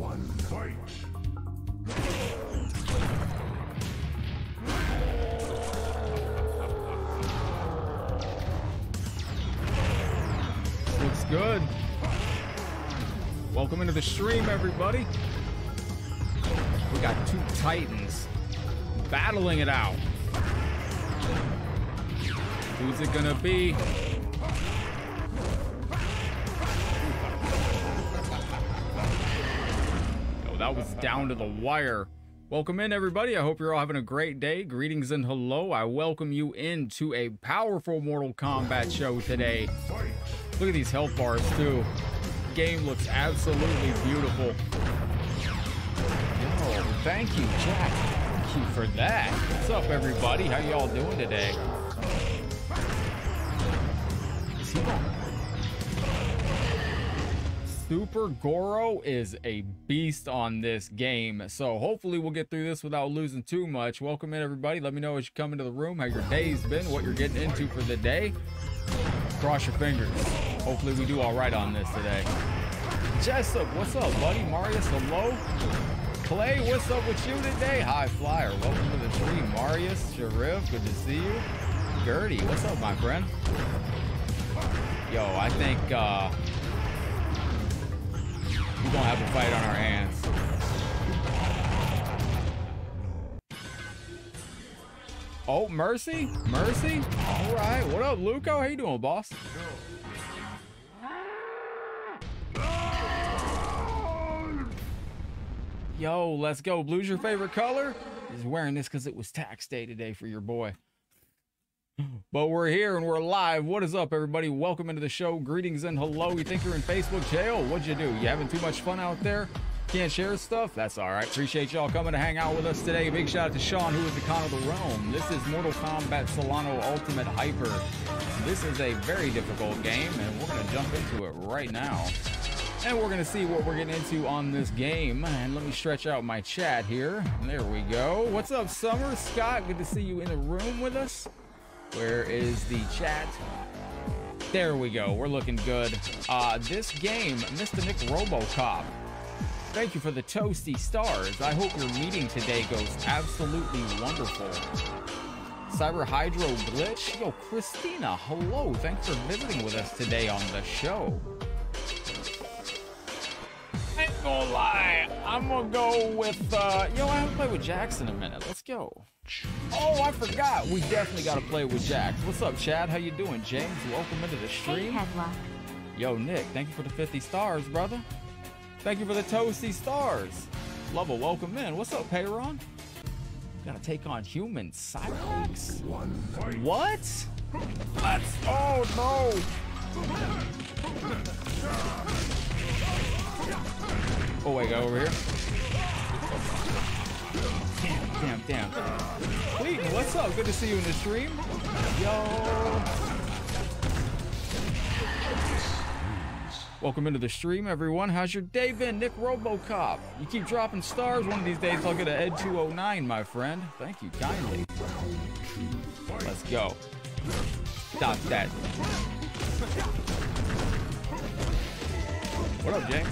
One fight. Looks good. Welcome into the stream, everybody. We got two titans battling it out. Who's it gonna be? That was down to the wire. Welcome in, everybody. I hope you're all having a great day. Greetings and hello. I welcome you into a powerful Mortal Kombat show today. Look at these health bars, too. Game looks absolutely beautiful. Thank you, Jack. Thank you for that. What's up, everybody? How y'all doing today? Is he on? Super Goro is a beast on this game, so hopefully we'll get through this without losing too much. Welcome in, everybody. Let me know as you come into the room how your day's been, what you're getting into for the day. Cross your fingers. Hopefully we do all right on this today. Jessup, what's up, buddy? Marius, hello. Clay, what's up with you today? High Flyer, welcome to the stream. Marius, Sharif, good to see you. Gertie, what's up, my friend? Yo, I think uh, we're gonna have a fight on our hands. Oh, Mercy? Mercy? All right. What up, Luco? How you doing, boss? Yo, let's go. Blue's your favorite color? He's wearing this because it was tax day today for your boy. But we're here and we're live. What is up, everybody? Welcome into the show. Greetings and hello. You think you're in Facebook jail? What'd you do? You having too much fun out there? Can't share stuff? That's all right. Appreciate y'all coming to hang out with us today. Big shout out to Sean, who is the con of the realm. This is Mortal Kombat Solano Ultimate Hyper. This is a very difficult game, and we're going to jump into it right now. And we're going to see what we're getting into on this game. And let me stretch out my chat here. There we go. What's up, Summer? Scott, good to see you in the room with us. Where is the chat? There we go. We're looking good. Uh, this game, Mr. Nick Robocop. Thank you for the toasty stars. I hope your meeting today goes absolutely wonderful. Cyber Hydro Glitch. Yo, Christina, hello. Thanks for visiting with us today on the show. I ain't gonna lie. I'm gonna go with, uh, yo, I haven't played with Jax in a minute. Let's go. Oh, I forgot. We definitely gotta play with Jax. What's up, Chad? How you doing? James, welcome into the stream. Yo, Nick, thank you for the 50 stars, brother. Thank you for the toasty stars. Love a welcome in. What's up, Payron? Gotta take on human cyclics. What? Let's. Oh no! Oh wait, go over here. Damn, damn, damn. Clayton, what's up? Good to see you in the stream. Yo. Welcome into the stream, everyone. How's your day been? Nick Robocop. You keep dropping stars. One of these days I'll get an Ed 209, my friend. Thank you kindly. Let's go. Stop that. What up, James?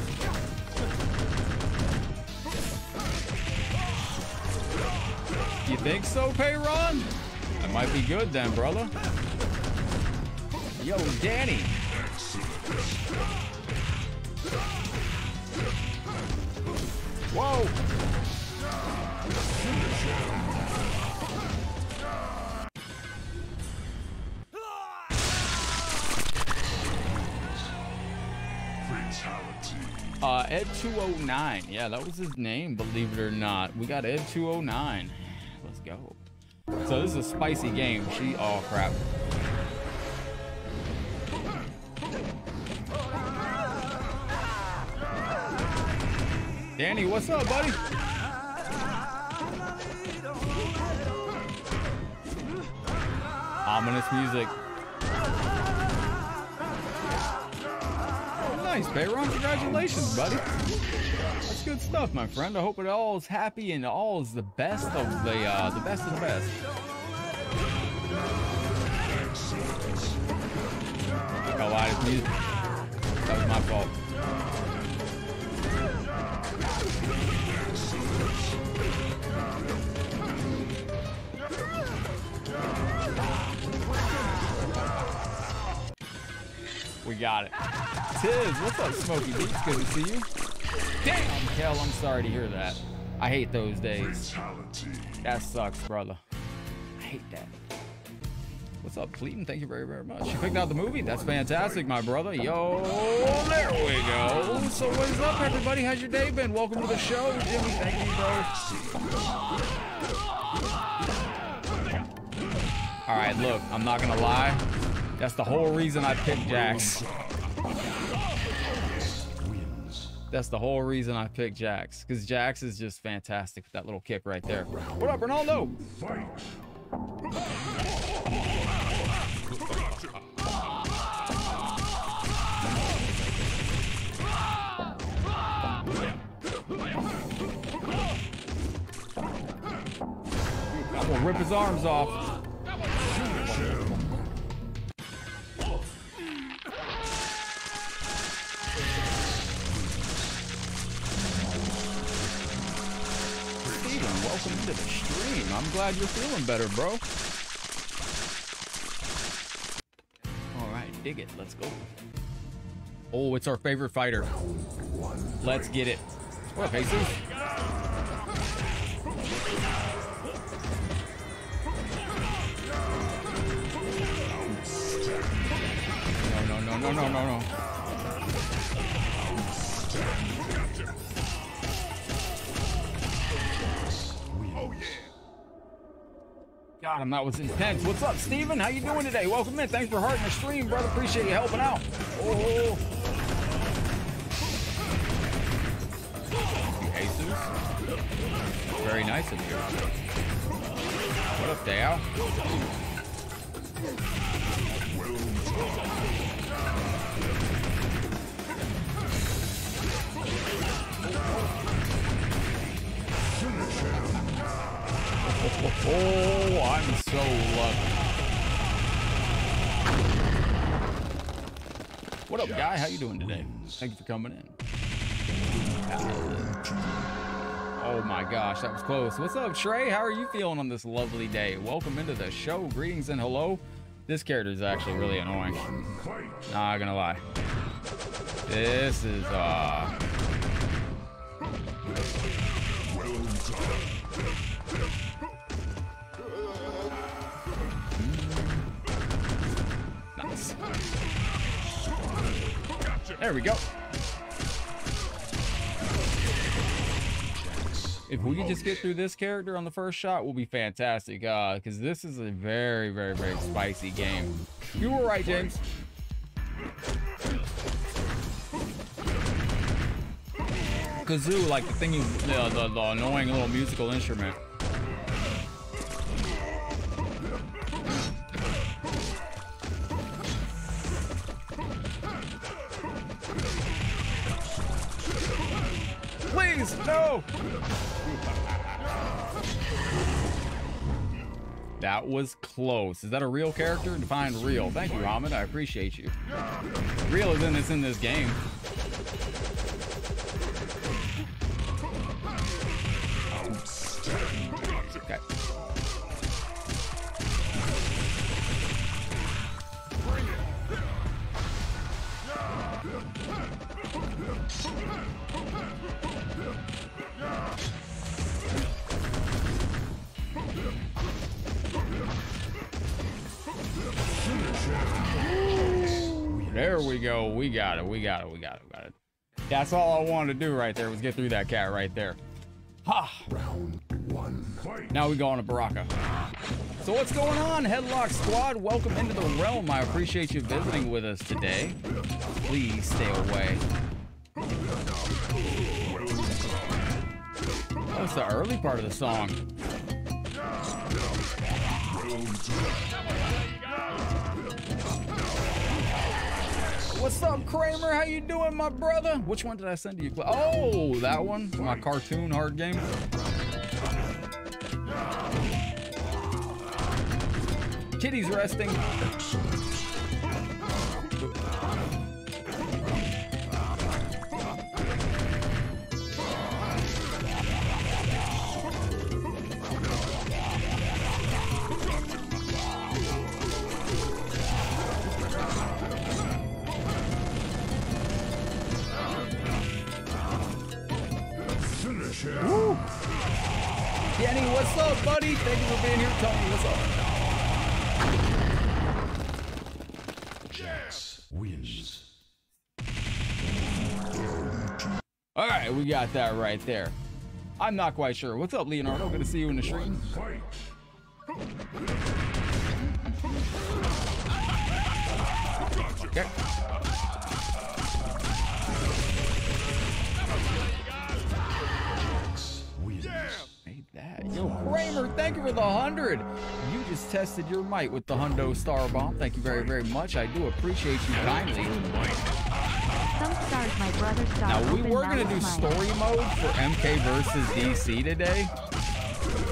You think so, Payron? That might be good then, brother. Yo, Danny. Whoa! Uh, Ed 209. Yeah, that was his name, believe it or not. We got Ed 209. Let's go. So this is a spicy game. She, oh crap. Danny, what's up, buddy? Ominous music. Nice, Bayron. Congratulations, buddy. That's good stuff, my friend. I hope it all is happy and all is the best of the uh, the best of the best. Look how loud music. That was my fault. Yeah. Got it. Tiz, what's up, Smoky Beats? Good to see you. Damn, Kel, I'm sorry to hear that. I hate those days. That sucks, brother. I hate that. What's up, Cleveland? Thank you very, very much. You picked out the movie? That's fantastic, my brother. Yo, there we go. So what is up, everybody? How's your day been? Welcome to the show, Jimmy. Thank you, bro. All right, look, I'm not gonna lie. That's the whole reason I picked Jax. That's the whole reason I picked Jax, because Jax is just fantastic with that little kick right there. What up, Ronaldo? I'm gonna rip his arms off. Welcome to the stream. I'm glad you're feeling better, bro. All right, dig it. Let's go. Oh, it's our favorite fighter. Let's get it. What Jesus? No, no, no, no, no, no. Oh, God, him, that was intense. What's up, Steven? How you doing today? Welcome in. Thanks for hearting the stream, brother. Appreciate you helping out. Oh. Jesus. Very nice of you. What up, Dale? Oh, I'm so lucky. What up, guy? How you doing today? Thank you for coming in. Oh my gosh, that was close. What's up, Trey? How are you feeling on this lovely day? Welcome into the show. Greetings and hello. This character is actually really annoying. Not gonna lie. This is uh There we go. If we can just get through this character on the first shot, we'll be fantastic. Uh, because this is a very, very, very spicy game. You were right, James. Kazoo, like the thing you, the, the, the annoying little musical instrument. Please, no! That was close. Is that a real character? Define real. Thank you, Ahmed. I appreciate you. Real is in this in this game. We go. We got it. We got it. We got it. We got it. That's all I wanted to do right there was get through that cat right there. Ha! Round one. Now we go on to Baraka. So what's going on, Headlock Squad? Welcome into the realm. I appreciate you visiting with us today. Please stay away. It's the early part of the song. What's up, Kramer? How you doing, my brother? Which one did I send to you? Oh, that one? My cartoon hard game? Kitty's resting. Got that right there. I'm not quite sure. What's up, Leonardo? Good to see you in the stream. Yo, Kramer, thank you for the 100. You just tested your might with the Hundo Star Bomb. Thank you very, very much. I do appreciate you kindly. Some stars my brother saw Now, we were going to do story mode for MK versus DC today,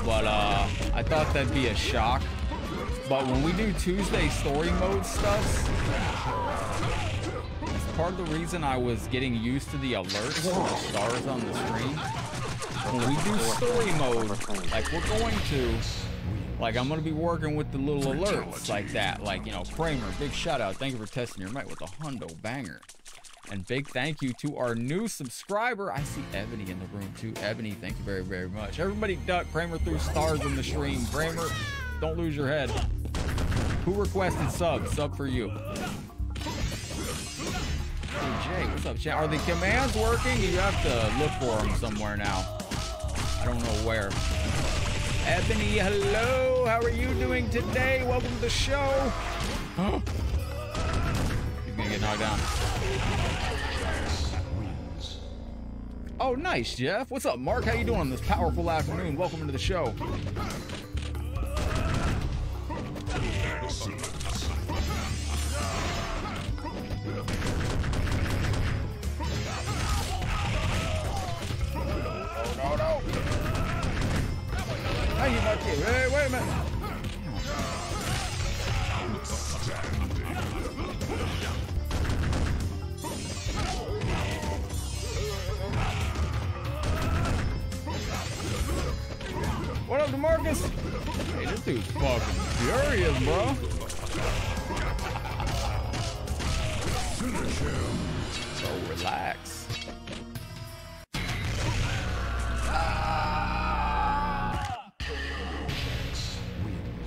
but uh, I thought that'd be a shock. But when we do Tuesday story mode stuff, it's part of the reason I was getting used to the alerts for the stars on the screen. When we do story mode, like we're going to, like I'm gonna be working with the little alerts like that. Like, you know, Kramer, big shout out. Thank you for testing your mic with a hundo banger. And big thank you to our new subscriber. I see Ebony in the room too. Ebony, thank you very, very much. Everybody duck Kramer threw stars in the stream. Kramer, don't lose your head. Who requested sub? Sub for you. Hey Jay, what's up, chat? Are the commands working? You have to look for them somewhere now. I don't know where. Ebony, hello. How are you doing today? Welcome to the show. Gonna get knocked down. Oh, nice, Jeff. What's up, Mark? How you doing on this powerful afternoon? Welcome into the show. No, no. Hey, wait a minute. What up, Demarcus? Hey, this dude's fucking furious, bro. So relax.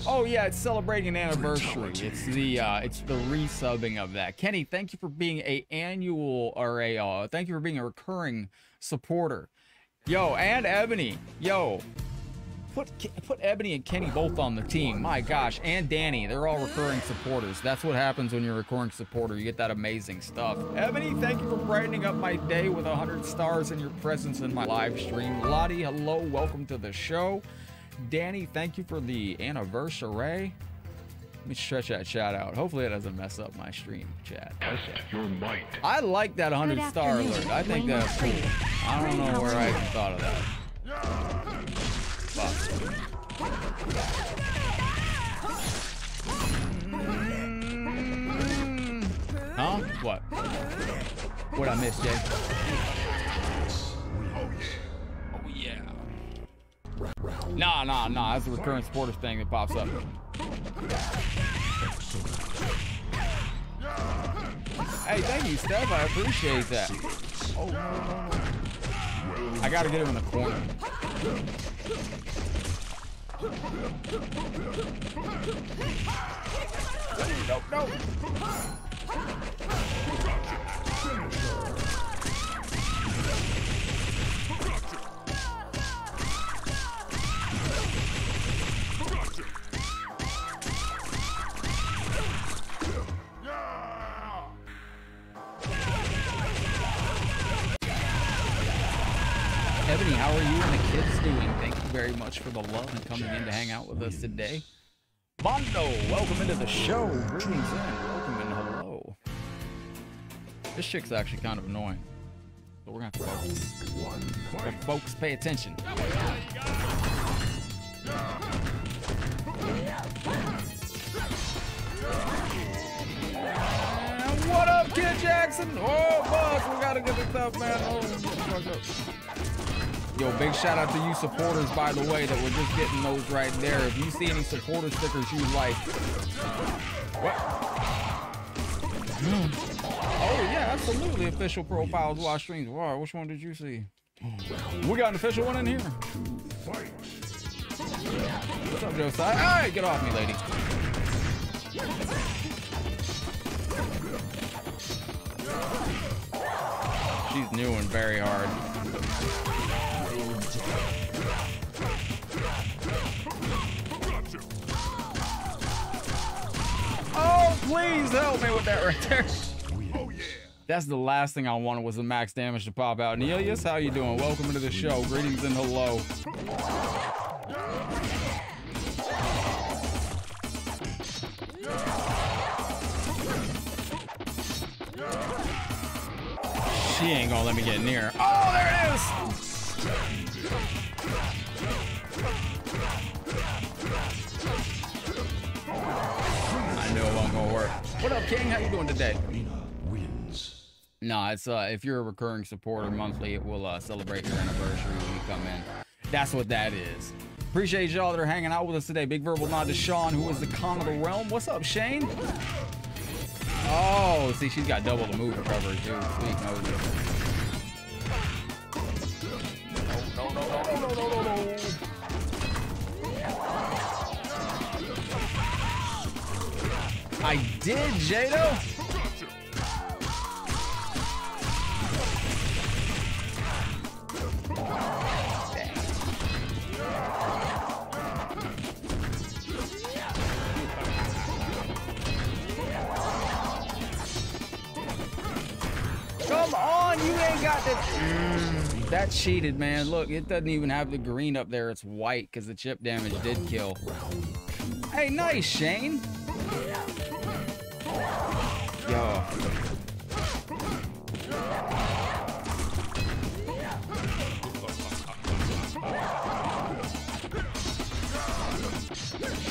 Oh yeah, it's celebrating an anniversary. It's the uh, it's the resubbing of that. Kenny, thank you for being a annual or a uh, thank you for being a recurring supporter. Yo, and Ebony, yo, put put Ebony and Kenny both on the team. My gosh, and Danny, they're all recurring supporters. That's what happens when you're a recurring supporter. You get that amazing stuff. Ebony, thank you for brightening up my day with 100 stars and your presence in my live stream. Lottie, hello, welcome to the show. Danny, thank you for the anniversary. Let me stretch that shout out. Hopefully it doesn't mess up my stream chat. Test Okay. your might. I like that 100 star alert. I think Wayne that's cool. I don't know where I even thought of that. Fuck. Mm. Huh? What? What I missed, Jay? Oh yeah. Nah, nah, nah. That's the recurrent supporters thing that pops up. Hey, thank you, Steph. I appreciate that. Oh. I gotta get him in the corner. Ebony, how are you and the kids doing? You very much for the love and coming in to hang out with us today. Mondo, welcome into the show. Greetings and welcome and hello. This chick's actually kind of annoying. So we're gonna have to focus. But folks, pay attention. And what up, Kid Jackson? Oh, boss, we gotta get this up, man. Oh, fuck up. Yo, big shout out to you supporters, by the way, that were just getting those right there. If you see any supporter stickers you like, what? Mm. Oh yeah, absolutely. Official profiles, watch streams. Wow, which one did you see? We got an official one in here. What's up, Josiah? All right, get off me, lady. She's new and very hard. Oh, please help me with that right there. That's the last thing I wanted was the max damage to pop out. Nelius, how you doing? Welcome to the show. Greetings and hello. She ain't gonna let me get near. Oh, there it is! What up, King? How you doing today? Arena wins. No, it's uh if you're a recurring supporter monthly, it will uh, celebrate your anniversary when you come in. That's what that is. Appreciate y'all that are hanging out with us today. Big verbal nod to Sean, who is the con of the realm. What's up, Shane? Oh, see, she's got double the move recovery too. Sweet Moses. No, no, no, no, no, no, no, no. I did, Jado. Come on, you ain't got the. Mm, that cheated, man. Look, it doesn't even have the green up there. It's white because the chip damage did kill. Hey, nice, Shane. Yo.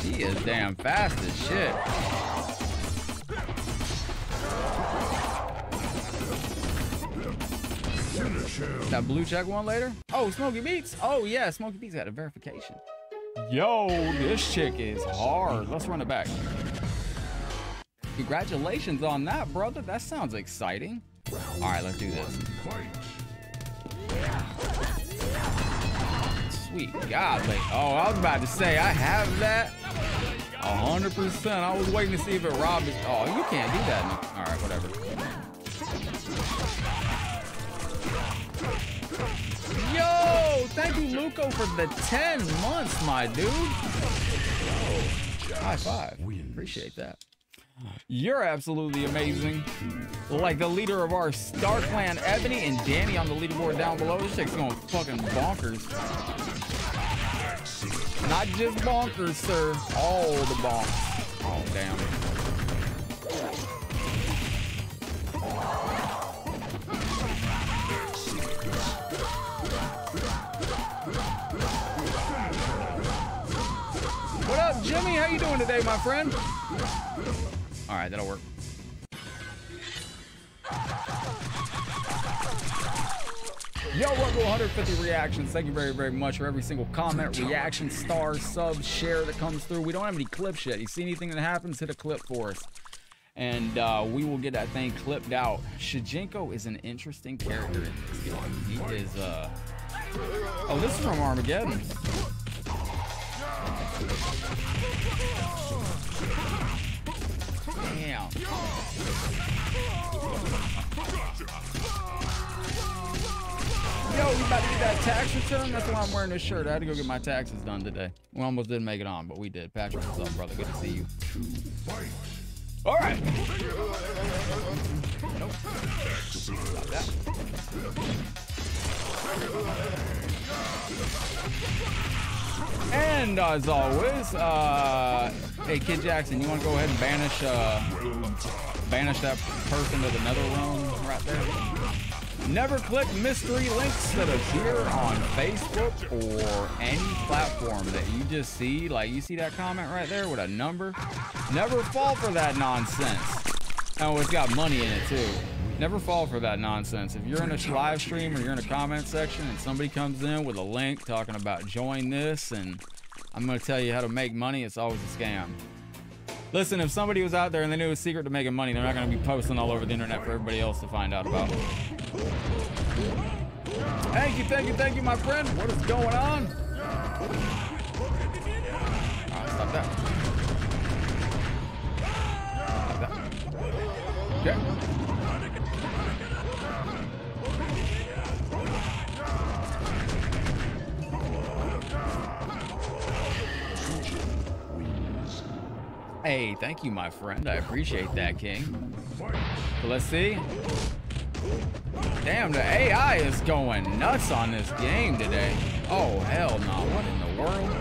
He is damn fast as shit. That blue check one later? Oh, Smoky Beats. Oh yeah, Smoky Beats got a verification. Yo, this chick is hard. Let's run it back. Congratulations on that, brother. That sounds exciting. All right, let's do this. Sweet God, like, oh, I was about to say I have that. A hundred percent. I was waiting to see if it robbed. Oh, you can't do that. All right, whatever. Yo, thank you, Luco, for the 10 months, my dude. High five. Appreciate that. You're absolutely amazing. Like the leader of our Star Clan, Ebony, and Danny on the leaderboard down below. This shit's going fucking bonkers. Not just bonkers, sir. All the bonks. Oh, damn. What up, Jimmy? How you doing today, my friend? All right, that'll work. Yo, welcome to 150 reactions. Thank you very, very much for every single comment, reaction, star, sub, share that comes through. We don't have any clips yet. You see anything that happens, hit a clip for us. And uh, we will get that thing clipped out. Shujinko is an interesting character in this game. He is, uh... Oh, this is from Armageddon. Damn. Yo, we about to get that tax return? That's why I'm wearing this shirt. I had to go get my taxes done today. We almost didn't make it on, but we did. Patrick, what's up, brother? Good to see you. All right. Nope. And as always, uh, hey Kid Jackson, you want to go ahead and banish, uh, banish that person to the nether realm right there? Never click mystery links that appear on Facebook or any platform that you just see. Like you see that comment right there with a number. Never fall for that nonsense. Oh, it's got money in it too. Never fall for that nonsense. If you're in a live stream or you're in a comment section and somebody comes in with a link talking about join this and I'm going to tell you how to make money, it's always a scam. Listen, if somebody was out there and they knew a secret to making money, they're not going to be posting all over the internet for everybody else to find out about. Thank you, thank you, thank you, my friend. What is going on? Stop that. Stop that. Okay. Hey, thank you, my friend. I appreciate that, King. So let's see. Damn, the AI is going nuts on this game today. Oh, hell no. What in the world?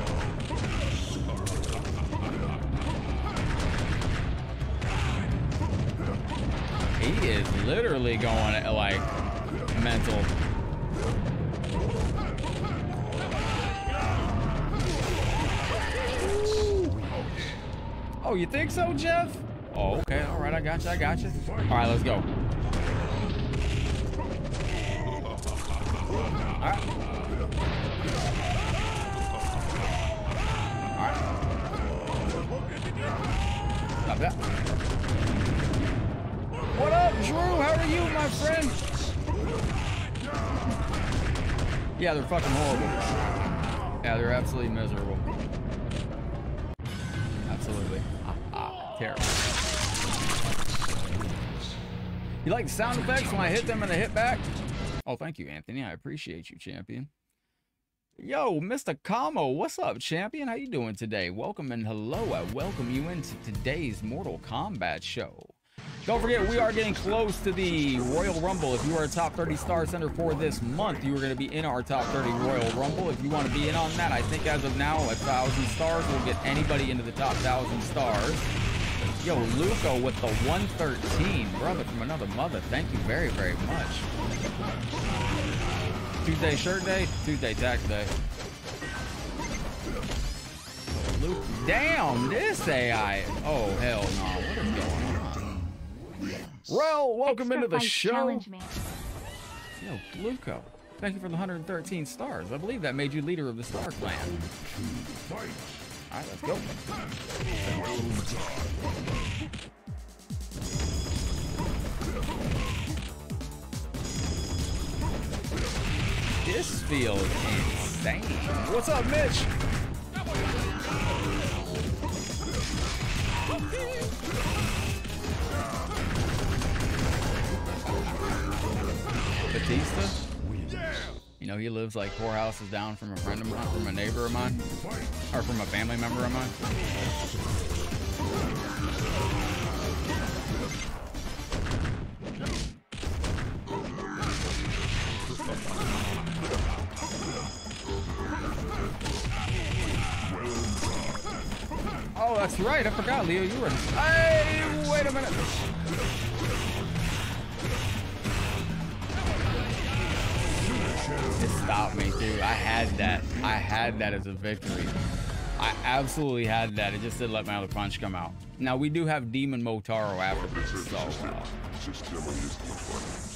He is literally going like mental. Oh, you think so, Jeff? Oh, okay. All right, I got you. I got you. All right, let's go. All right. All right. What up, Drew? How are you, my friend? Yeah, they're fucking horrible. Yeah, they're absolutely miserable. Absolutely. Terrible. You like the sound effects when I hit them and they hit back? Oh, thank you, Anthony. I appreciate you, champion. Yo, Mr. Kamo, what's up, champion? How you doing today? Welcome and hello. I welcome you into today's Mortal Kombat show. Don't forget, we are getting close to the Royal Rumble. If you are a top 30 star center for this month, you are going to be in our top 30 Royal Rumble. If you want to be in on that, I think as of now, a thousand stars will get anybody into the top thousand stars. Yo, Luco with the 113, brother from another mother. Thank you very, very much. Tuesday shirt day, Tuesday tax day. Luke, damn, this AI. Oh hell no! What is going on? Well, welcome Extra into the show. Yo, Luco, thank you for the 113 stars. I believe that made you leader of the Star Clan. All right, let's go. This feels insane. What's up, Mitch? Batista? You know, he lives like four houses down from a friend of mine, from a neighbor of mine, or from a family member of mine. Oh, that's right. I forgot, Leo. You were. Hey, wait a minute. It stopped me dude. I had that. I had that as a victory. I absolutely had that. It just didn't let my other punch come out. Now we do have Demon Motaro after this, so. Uh,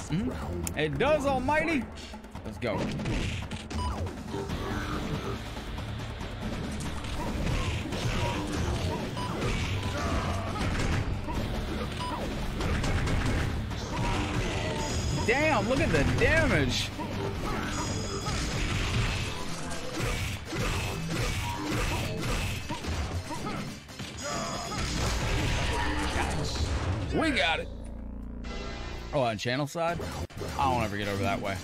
mhm. It does, Almighty. Let's go. Damn, look at the damage. We got it. Oh, on channel side? I don't ever get over that way.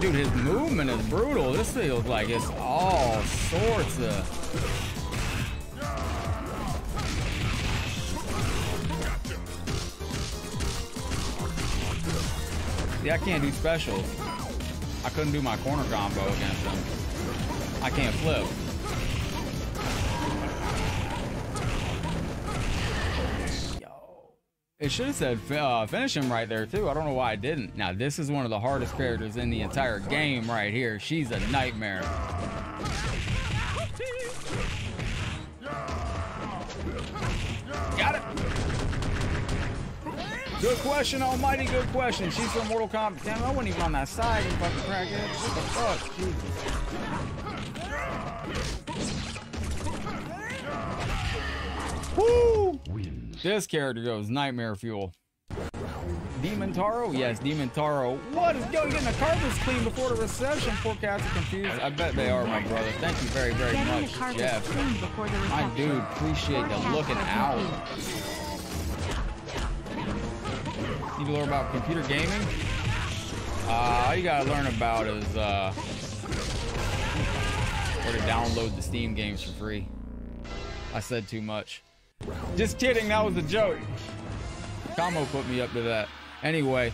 Dude, his movement is brutal. This feels like it's all sorts of. See, I can't do specials. I couldn't do my corner combo against him. I can't flip. It should have said uh, finish him right there too. I don't know why I didn't. Now this is one of the hardest characters in the entire game right here. She's a nightmare. Good question, Almighty. Good question. She's from Mortal Kombat. Damn, I wasn't even on that side. You fucking crackhead. What the fuck? Jesus. Woo! Wins. This character goes nightmare fuel. Demon Taro? Yes, Demon Taro. What is going? Getting the carpets clean before the reception. Poor cats are confused. I bet they are, my brother. Thank you very, very Getting much, the carpet Jeff. clean before the My dude, appreciate Poor the looking out. confused. Need to learn about computer gaming? Uh, all you gotta learn about is uh, where to download the Steam games for free. I said too much. Just kidding, that was a joke. Kamo put me up to that. Anyway,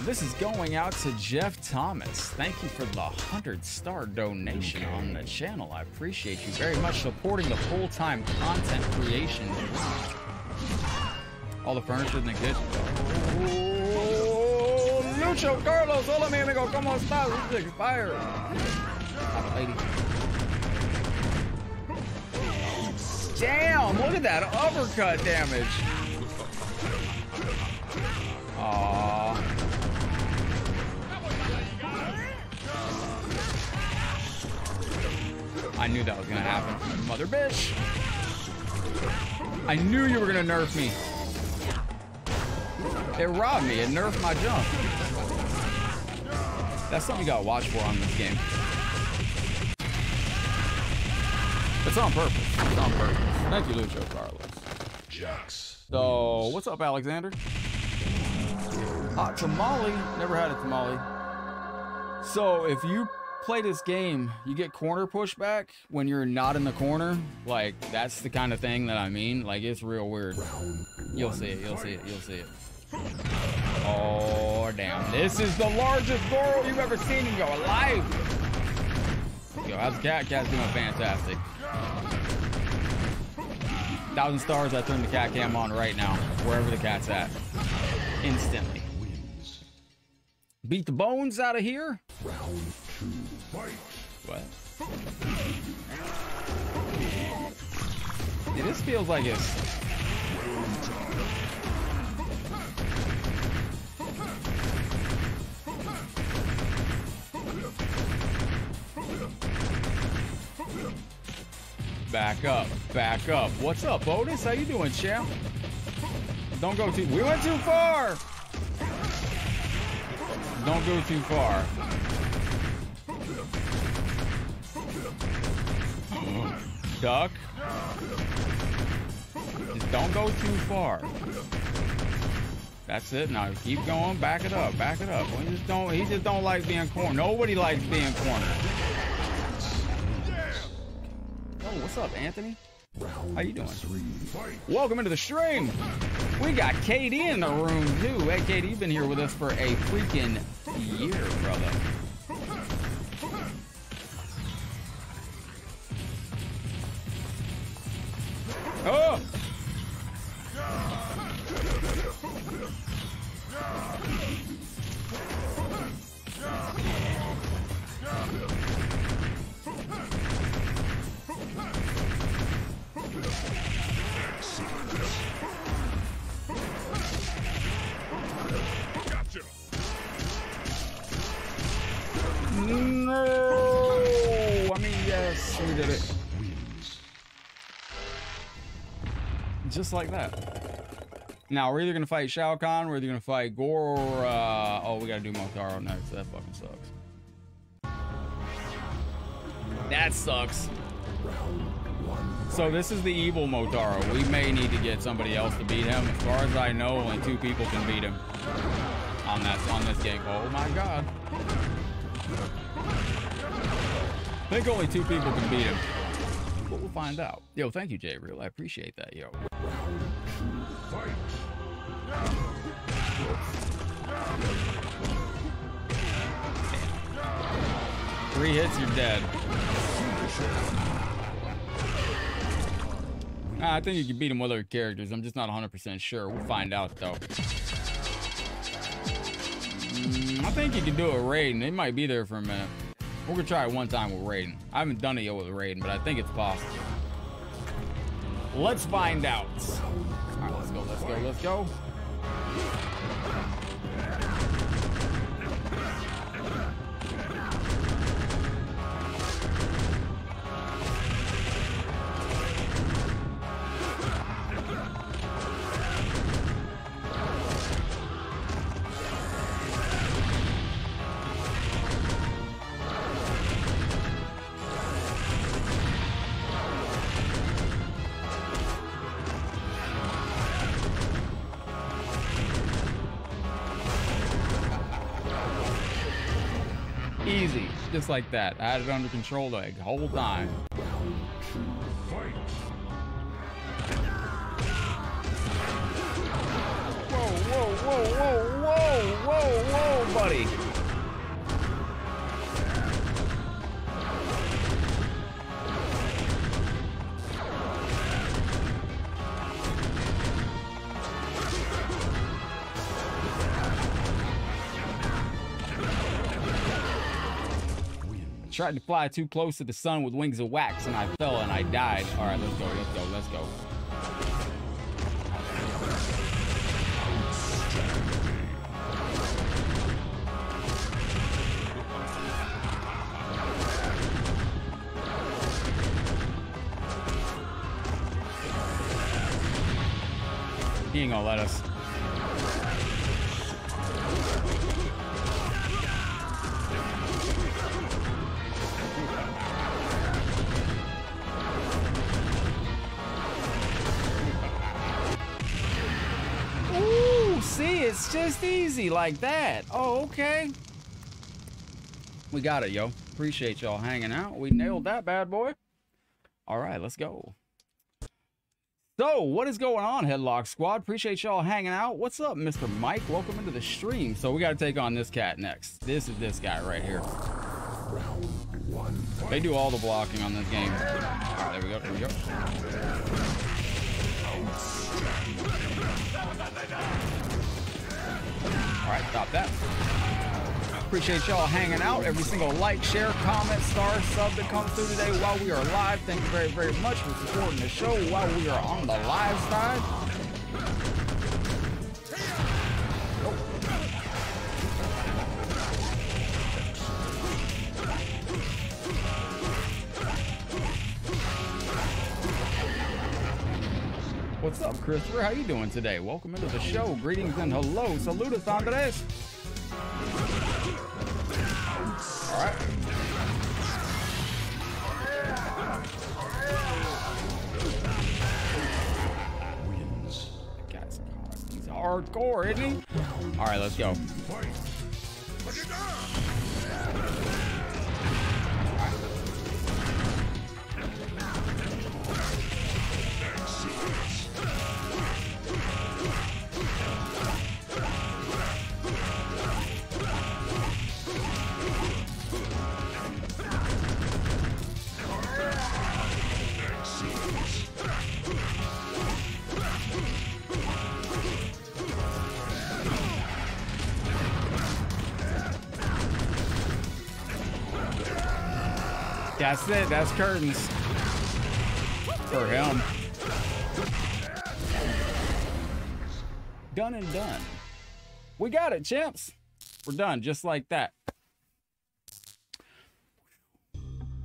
this is going out to Jeff Thomas. Thank you for the 100 star donation on the channel. I appreciate you very much supporting the full time content creation. All the furniture in the kitchen. Oh, Lucho Carlos, hola mi amigo, ¿cómo estás? This is. Damn, look at that uppercut damage. Aww. I knew that was gonna happen. Mother bitch. I knew you were gonna nerf me. It robbed me. It nerfed my jump. That's something you gotta watch for on this game. It's on purpose. It's on purpose. Thank you, Lucho Carlos. Jax. So, what's up, Alexander? Hot tamale. Never had a tamale. So, if you play this game, you get corner pushback when you're not in the corner. Like, that's the kind of thing that I mean. Like, it's real weird. You'll see it. You'll see it. You'll see it. Oh, damn. This is the largest Goro you've ever seen in your life. Yo, how's cat? Cat's doing fantastic. Thousand stars, I turn the cat cam on right now, wherever the cat's at. Instantly. Beat the bones out of here? Round two. Fight. What? Yeah, this feels like it's. Back up, back up. What's up, Otis? How you doing, champ? Don't go too. We went too far. Don't go too far. Duck. Just don't go too far. That's it. Now keep going. Back it up. Back it up. We just don't. He just don't like being cornered. Nobody likes being cornered. Oh, what's up, Anthony? How you doing? Welcome into the stream. We got KD in the room too. Hey, KD, you've been here with us for a freaking year, brother. Oh! No! I mean, yes, we did it. Just like that. Now, we're either going to fight Shao Kahn, we're either going to fight Gore, or, uh, oh, we got to do Motaro next. That fucking sucks. That sucks. So this is the evil Motaro. We may need to get somebody else to beat him. As far as I know, only two people can beat him on that on this game. Oh my god. I think only two people can beat him. But we'll find out. Yo, thank you, Jay Real. I appreciate that, yo. Three hits, you're dead. I think you can beat him with other characters. I'm just not 100% sure. We'll find out, though. Mm, I think you can do it with Raiden. They might be there for a minute. We're gonna try it one time with Raiden. I haven't done it yet with Raiden, but I think it's possible. Let's find out. All right, let's go, let's go, let's go. Just like that. I had it under control the whole time. Tried to fly too close to the sun with wings of wax and I fell and I died. All right, let's go, let's go, let's go. He ain't gonna let us. Like that. Oh, okay. We got it, yo. Appreciate y'all hanging out. We nailed that bad boy. All right, let's go. So, what is going on, Headlock Squad? Appreciate y'all hanging out. What's up, Mr. Mike? Welcome into the stream. So, we got to take on this cat next. This is this guy right here. They do all the blocking on this game. There we go. There we go. All right, stop that. Appreciate y'all hanging out. Every single like, share, comment, star, sub that comes through today while we are live. Thank you very, very much for supporting the show while we are on the live side. Christopher? How you doing today? Welcome into the show. Greetings and hello. Saludos, Andres. All right. Wins. Guy's he's hardcore, isn't he? All right, let's go. That's it. That's curtains for him. Done and done. We got it, champs. We're done, just like that.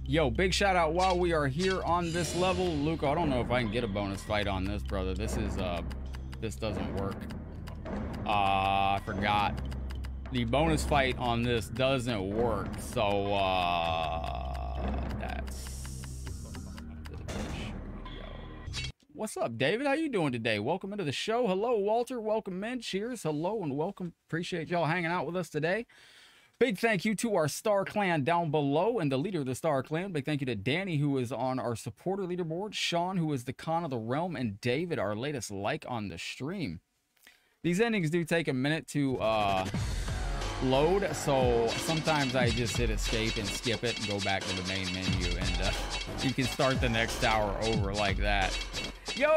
Yo, big shout out while we are here on this level. Luke, I don't know if I can get a bonus fight on this, brother. This is, uh, this doesn't work. Uh, I forgot. The bonus fight on this doesn't work, so, uh. What's up, David? How you doing today? Welcome into the show. Hello, Walter. Welcome in. Cheers. Hello and welcome. Appreciate y'all hanging out with us today. Big thank you to our Star Clan down below and the leader of the Star Clan. Big thank you to Danny, who is on our supporter leaderboard, Sean, who is the Con of the Realm, and David, our latest like on the stream. These endings do take a minute to uh, load, so sometimes I just hit escape and skip it and go back to the main menu, and uh, you can start the next hour over like that. Yo,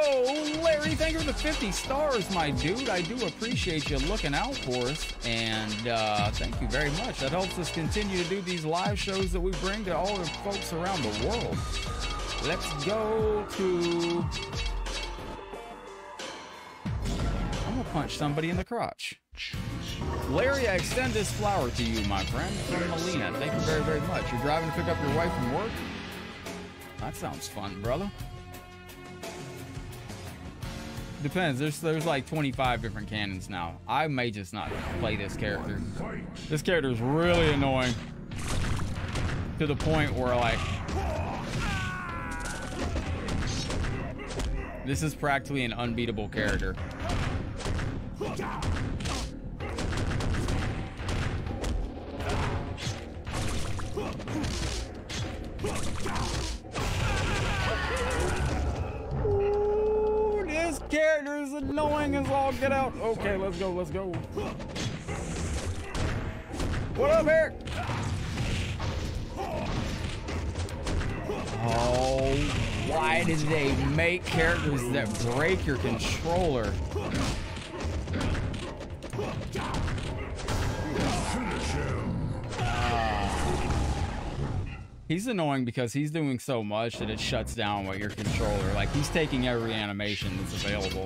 Larry, thank you for the 50 stars, my dude. I do appreciate you looking out for us, and uh, thank you very much. That helps us continue to do these live shows that we bring to all the folks around the world. Let's go to. I'm gonna punch somebody in the crotch. Larry, I extend this flower to you, my friend, from Mileena. Thank you very, very much. You're driving to pick up your wife from work? That sounds fun, brother. Depends. There's there's like 25 different canons now. I may just not play this character. This character is really annoying to the point where like this is practically an unbeatable character. Ooh, this character is annoying as all get out. Okay, let's go, let's go. What up, Eric? Oh, why did they make characters that break your controller? Ah. He's annoying because he's doing so much that it shuts down what your controller. Like he's taking every animation that's available.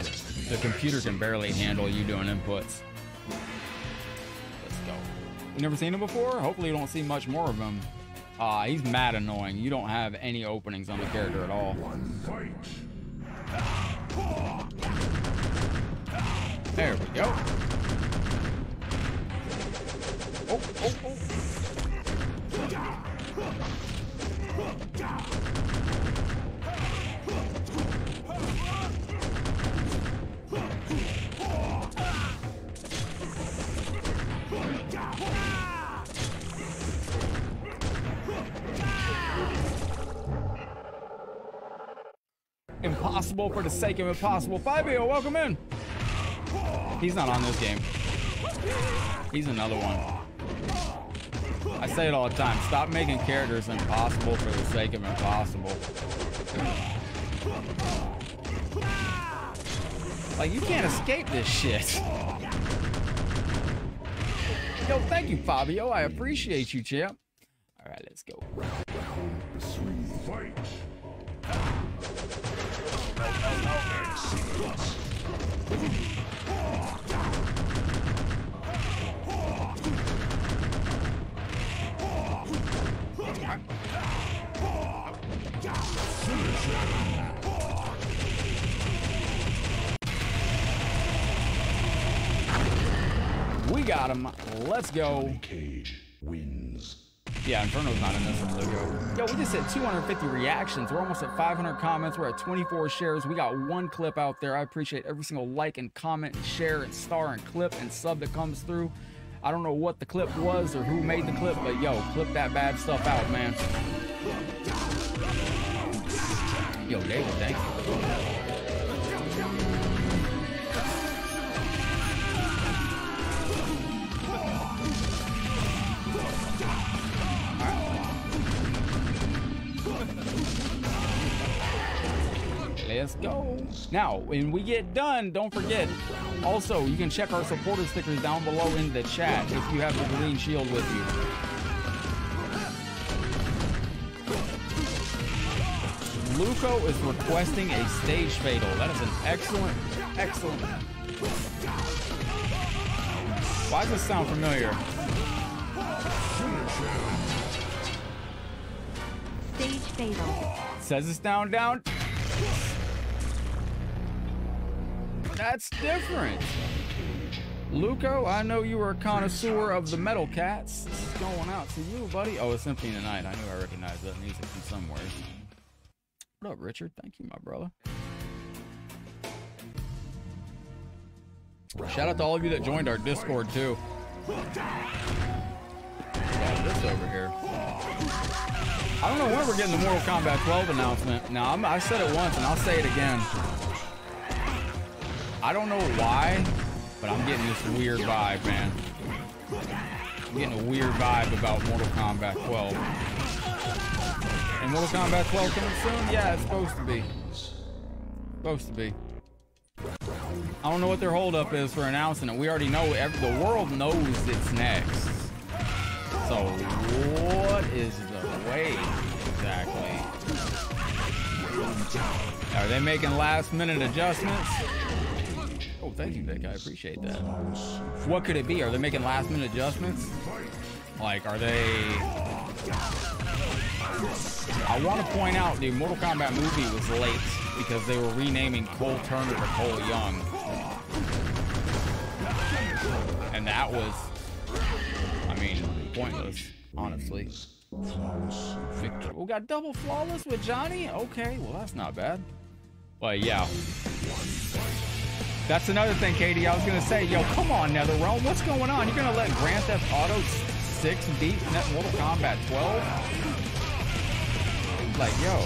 The computer can barely handle you doing inputs. Let's go. You never seen him before? Hopefully you don't see much more of him. Ah, he's mad annoying. You don't have any openings on the character at all. There we go. Oh, oh, oh. Impossible for the sake of impossible. Fabio, welcome in. He's not on this game. He's another one. I say it all the time. Stop making characters impossible for the sake of impossible. Like, you can't escape this shit. Yo, thank you, Fabio. I appreciate you, champ. All right, let's go. Fight. We got him. Let's go. Cage wins. Yeah, Inferno's not in this one. Let's go. Yo, we just hit 250 reactions. We're almost at 500 comments. We're at 24 shares. We got one clip out there. I appreciate every single like and comment and share and star and clip and sub that comes through. I don't know what the clip was or who made the clip, but yo, clip that bad stuff out, man. Yo, David, thank you. Let's go. Now, when we get done, don't forget. Also, you can check our supporter stickers down below in the chat if you have the green shield with you. Luco is requesting a stage fatal. That is an excellent, excellent. Why does this sound familiar? Stage fatal. Says it's down, down. That's different. Luco, I know you are a connoisseur of the metal cats. This is going out to you, buddy. Oh, it's Symphony Tonight. I knew I recognized that music from somewhere. What up, Richard? Thank you, my brother. Shout out to all of you that joined our Discord, too. Got this over here. I don't know when we're getting the Mortal Kombat 12 announcement. Now, I'm, I said it once, and I'll say it again. I don't know why, but I'm getting this weird vibe, man. I'm getting a weird vibe about Mortal Kombat 12. And Mortal Kombat 12 coming soon? Yeah, it's supposed to be. Supposed to be. I don't know what their holdup is for announcing it. We already know, every, the world knows it's next. So, what is the wait exactly? Are they making last minute adjustments? Oh, thank you, Vic. I appreciate that. What could it be? Are they making last minute adjustments? Like, are they. I want to point out the Mortal Kombat movie was late because they were renaming Cole Turner to Cole Young. And that was, I mean, pointless, honestly. Victor. We got double flawless with Johnny? Okay, well, that's not bad. But yeah. That's another thing, Katie. I was gonna say, yo, come on, NetherRealm. What's going on? You're gonna let Grand Theft Auto 6 beat Net Mortal Kombat 12? Like, yo.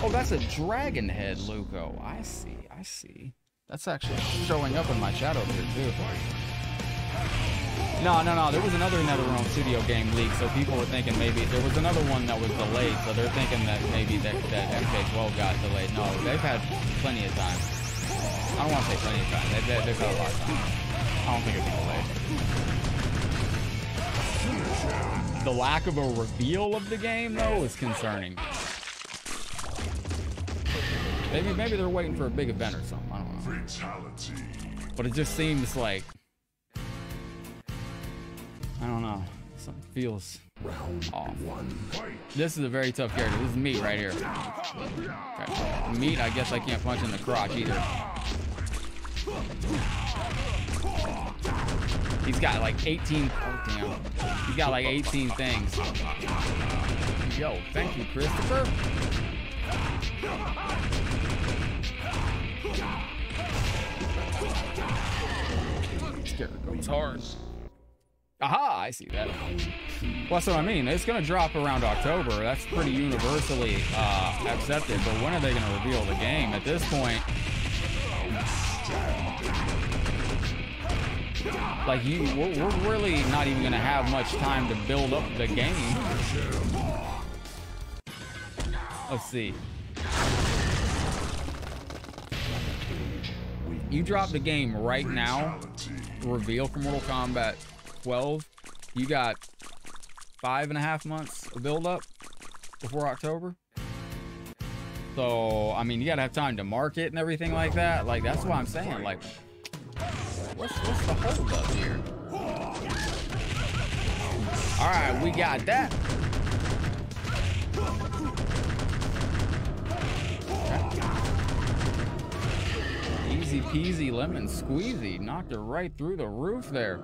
Oh, that's a dragon head, Luco. I see, I see. That's actually showing up in my shadow here, too. No, no, no. There was another NetherRealm Studio game leak, so people were thinking maybe there was another one that was delayed, so they're thinking that maybe that, that MK12 got delayed. No, they've had plenty of time. I don't want to say plenty of time. They, they, they've had a lot of time. I don't think it'll be delayed. The lack of a reveal of the game, though, is concerning. Maybe maybe they're waiting for a big event or something. I don't know. Fatality. But it just seems like I don't know. Something feels off. This is a very tough character. This is meat right here. Okay. Meat, I guess I can't punch in the crotch either. He's got like 18. Oh damn. He's got like 18 things. Yo, thank you, Christopher. Scared hard. Aha, I see that. Well, that's what I mean. It's going to drop around October. That's pretty universally uh, accepted. But when are they going to reveal the game? At this point, like you, we're, we're really not even going to have much time to build up the game. Let's see. You drop the game right now, reveal for Mortal Kombat 12. You got five and a half months of build up before October. So, I mean, you gotta have time to market and everything like that. Like, that's what I'm saying. Like, what's, what's the hold up here? All right, we got that. Easy peasy lemon squeezy. Knocked it right through the roof there.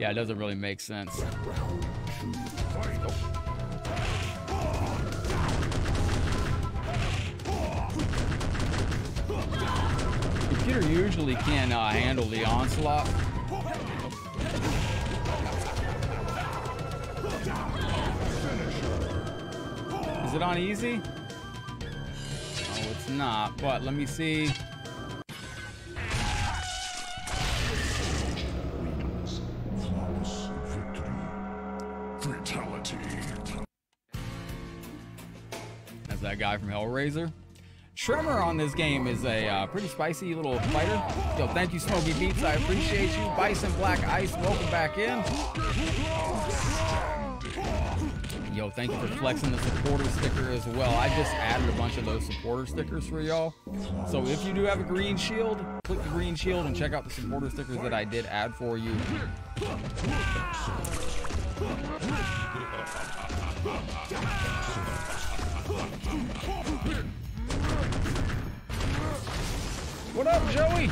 Yeah, it doesn't really make sense. Computer usually can uh, handle the onslaught. Is it on easy? No, it's not. But let me see. Fatality. That's that guy from Hellraiser. Tremor on this game is a uh, pretty spicy little fighter. Yo, thank you, Smoky Beats. I appreciate you. Bison Black Ice, welcome back in. Yo, thank you for flexing the supporter sticker as well. I just added a bunch of those supporter stickers for y'all. So if you do have a green shield, click the green shield and check out the supporter stickers that I did add for you. What up, Joey?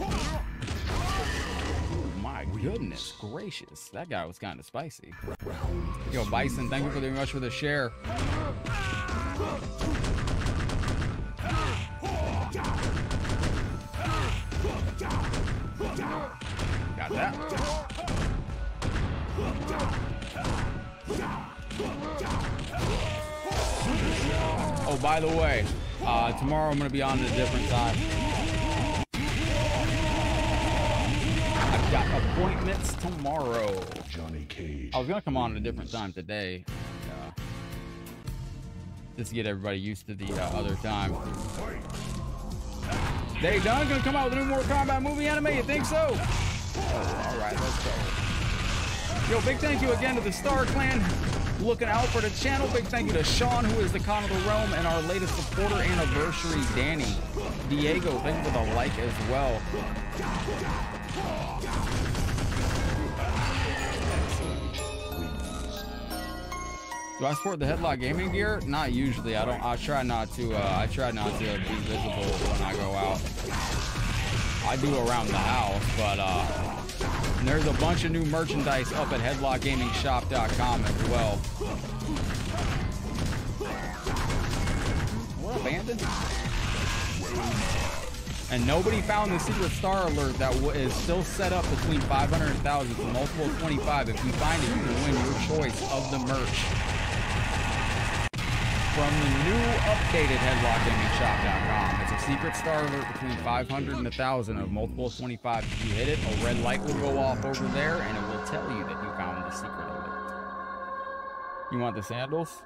Oh my goodness gracious. That guy was kind of spicy. Yo, Bison, thank you for very much for the share. Got that. Oh, by the way, uh, tomorrow I'm going to be on at a different time. I've got appointments tomorrow. Johnny Cage. I was gonna come on at a different time today, uh, just to get everybody used to the uh, other time. Dave Dunn gonna come out with a new Mortal Kombat movie anime? You think so? Oh, all right, let's go. Yo, big thank you again to the Star Clan. Looking out for the channel. Big thank you to Sean, who is the Con of the Realm, and our latest supporter anniversary, Danny. Diego, thank you for the like as well. Do I sport the headlock gaming gear? Not usually. I don't. I try not to. Uh, I try not to be visible when I go out. I do around the house, but uh, and there's a bunch of new merchandise up at headlockgamingshop.com as well. What abandoned? And nobody found the secret star alert that is still set up between 500 and 1,000 for multiple 25. If you find it, you can win your choice of the merch. from the new updated headlockgamingshop.com. It's secret star alert between 500 and 1,000 of multiple 25. If you hit it, a red light will go off over there and it will tell you that you found the secret alert. You want the sandals?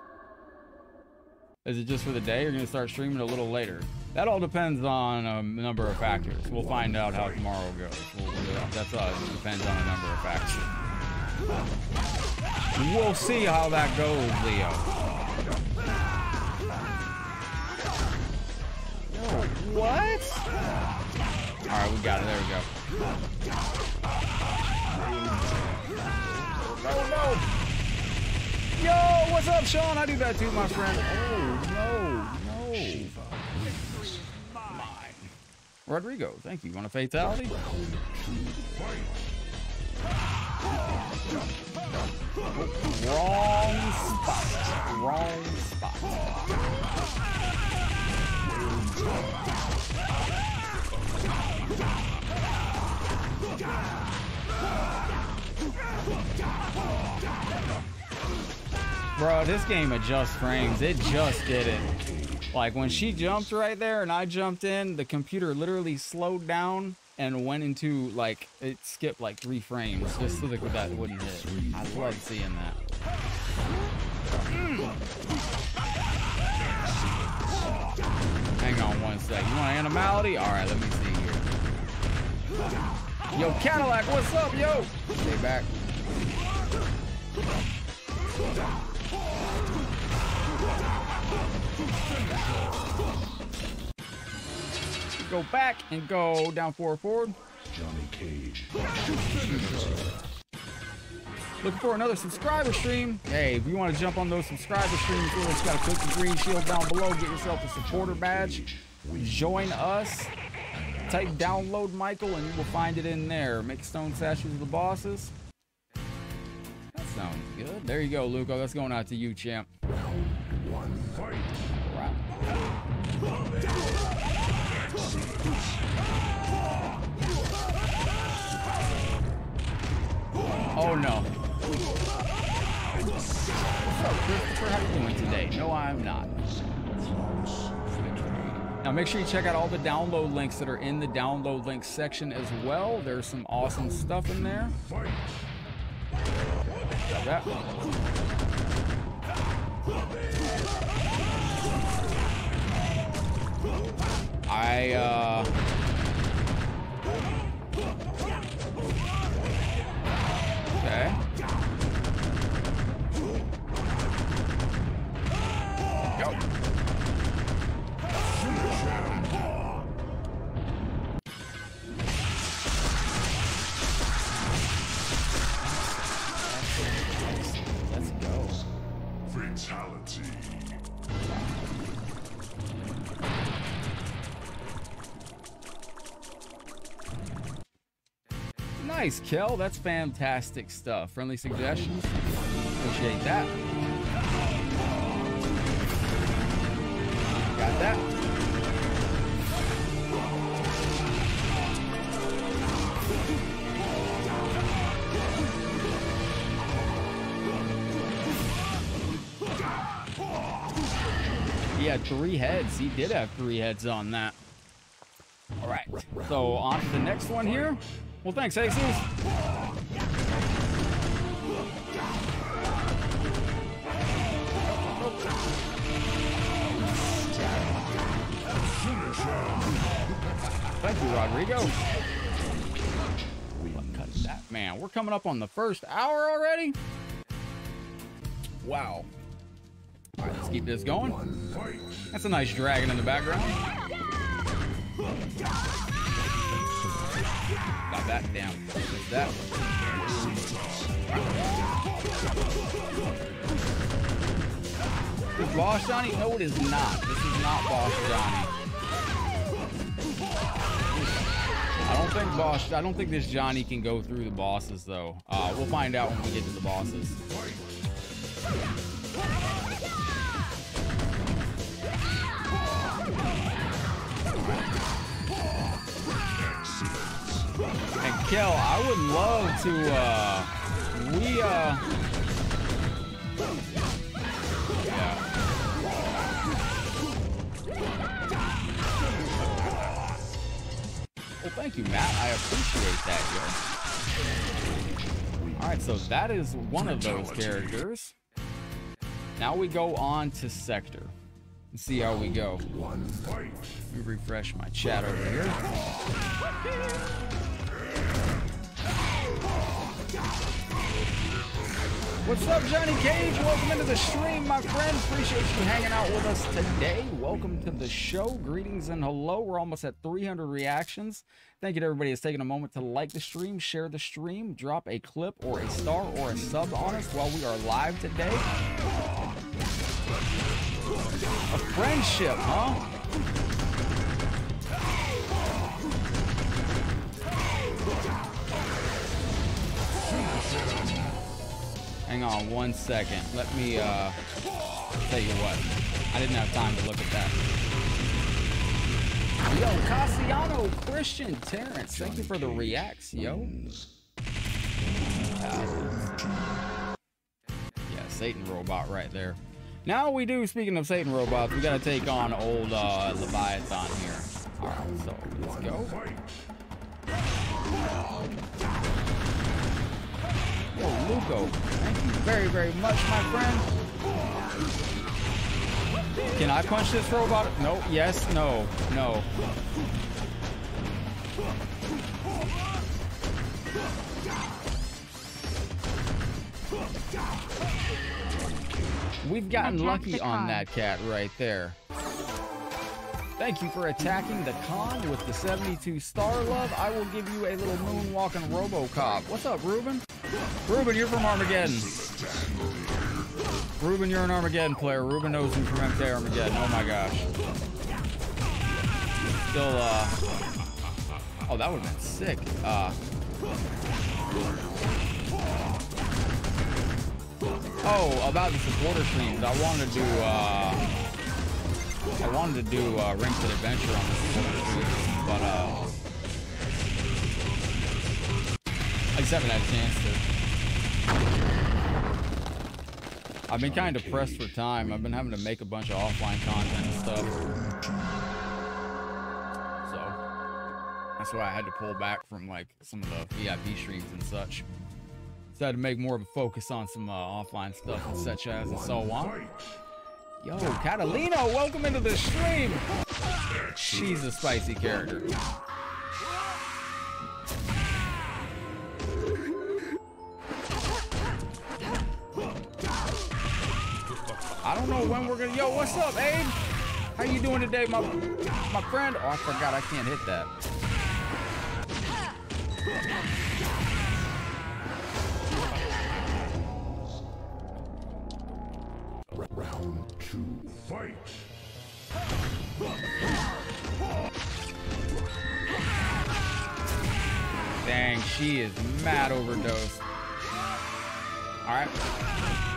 Is it just for the day or you're going to start streaming a little later? That all depends on um, a number of factors. We'll find out how tomorrow goes. We'll- that's us. It depends on a number of factors. We'll see how that goes, Leo. What? All right, we got it. There we go. No, no. Yo, what's up, Sean? I do that too, my friend. Oh, no, no. Rodrigo, thank you. Want a fatality? Wrong spot. Wrong spot. Bro, this game adjusts frames. It just did it. Like when she jumped right there and I jumped in, the computer literally slowed down and went into like it skipped like three frames just so that that wouldn't hit. I love seeing that. Hang on one sec. You want animality? All right, let me see here. Yo, Cadillac, what's up, yo? Stay back. Go back and go down forward, forward. Johnny Cage. Looking for another subscriber stream? Hey, if you want to jump on those subscriber streams, you just gotta click the green shield down below, get yourself a supporter badge, join us, type download Michael, and you will find it in there. Make stone statues of the bosses. That sounds good. There you go, Luco. That's going out to you, champ. Oh no. Up, Christopher? How you doing today? No, I'm not. Now make sure you check out all the download links that are in the download links section as well. There's some awesome stuff in there. That. I uh Okay. Kel. That's fantastic stuff. Friendly suggestions. Appreciate that. Got that. He had three heads. He did have three heads on that. All right. So on to the next one here. Well, thanks, Aces. Thank you, Rodrigo. We Cut that man. We're coming up on the first hour already. Wow. All right, let's keep this going. That's a nice dragon in the background. Got that down. There's that. Is Boss Johnny? No, it is not. This is not Boss Johnny. I don't think Boss. I don't think this Johnny can go through the bosses though. Uh, we'll find out when we get to the bosses. Kel, I would love to, uh, we, uh, yeah. Well, thank you, Matt. I appreciate that, yo. Alright, so that is one of those characters. Now we go on to Sector. Let's see how we go. Let me refresh my chat over here. What's up, Johnny Cage? Welcome into the stream, my friend. Appreciate you hanging out with us today. Welcome to the show. Greetings and hello. We're almost at 300 reactions. Thank you to everybody that's taking a moment to like the stream, share the stream, drop a clip or a star or a sub on us while we are live today. A friendship, huh? Hang on one second. Let me uh tell you what. I didn't have time to look at that. Yo, Cassiano, Christian, Terrence, thank you for the reacts, yo. Yeah, Satan robot right there. Now we do, speaking of Satan robots, we gotta take on old uh, Leviathan here. Alright, so let's go. Thank you very, very much, my friend. Can I punch this robot? No, yes, no, no. We've gotten lucky on that cat right there. Thank you for attacking the con with the 72 star love. I will give you a little moonwalking Robocop. What's up, Ruben? Ruben, you're from Armageddon. Ruben, you're an Armageddon player. Ruben knows you from MK Armageddon. Oh my gosh. Still, uh. Oh, that would have been sick. Uh. Oh, about the supporter streams. I wanted to do, uh. I wanted to do uh, Fit Adventure on the supporter streams, but, uh. Just haven't had a chance to. I've been kind of pressed for time. I've been having to make a bunch of offline content and stuff. So that's why I had to pull back from like some of the VIP streams and such. So I had to make more of a focus on some uh, offline stuff and such as and so on. Yo, Catalina, welcome into the stream. She's a spicy character. Don't know when we're gonna. Yo, what's up, Abe? How you doing today, my my friend? Oh, I forgot I can't hit that. Round two. Fight. Dang, she is mad overdose. All right.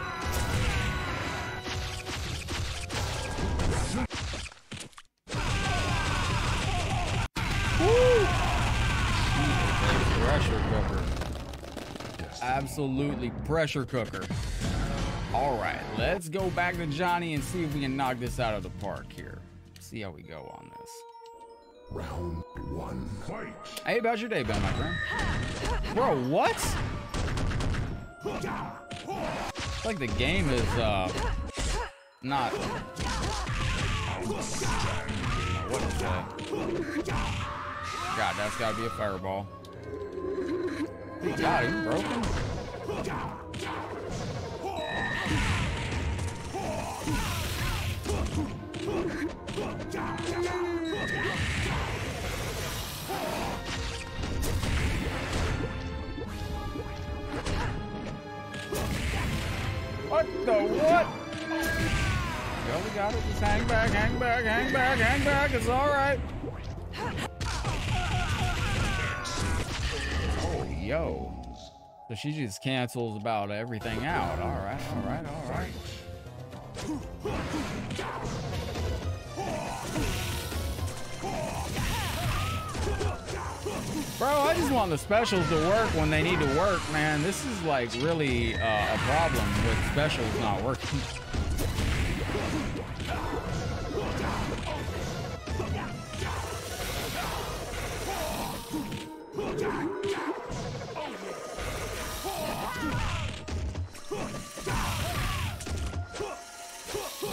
Pressure cooker. Absolutely pressure cooker. All right, let's go back to Johnny and see if we can knock this out of the park here. See how we go on this. Round one. Fight. Hey, how's your day Ben, my friend? Bro, what? It's like the game is, uh, not. What is that? God, that's gotta be a fireball. God, are you broken? What the what? Yo, we got it. Just hang back, hang back, hang back, hang back. It's all right. Yo. So she just cancels about everything out. All right, all right, all right. Bro, I just want the specials to work when they need to work, man. This is like really uh, a problem with specials not working.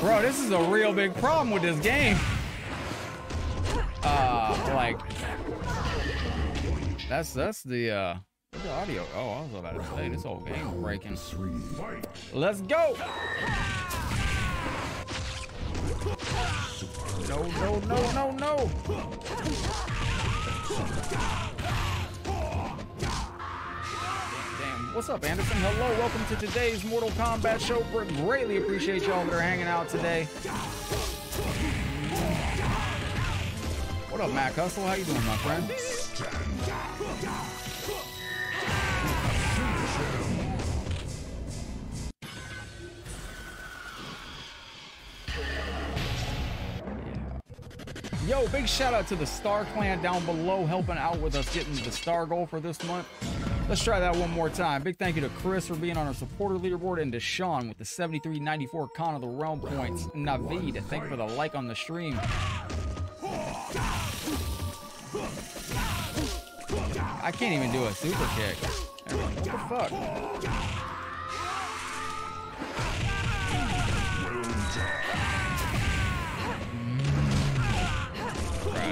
Bro, this is a real big problem with this game. Uh, like, that's that's the uh, the audio. Oh, I was about to say this whole game breaking. Let's go. No, no, no, no, no. What's up, Anderson? Hello, welcome to today's Mortal Kombat show. We greatly appreciate y'all that are hanging out today. What up, Mac Hustle? How you doing, my friend? Yo, big shout out to the Star Clan down below helping out with us getting the star goal for this month. Let's try that one more time. Big thank you to Chris for being on our supporter leaderboard and to Sean with the 7394 Con of the Realm points. Navid, thank you for the like on the stream. I can't even do a super kick. What the fuck?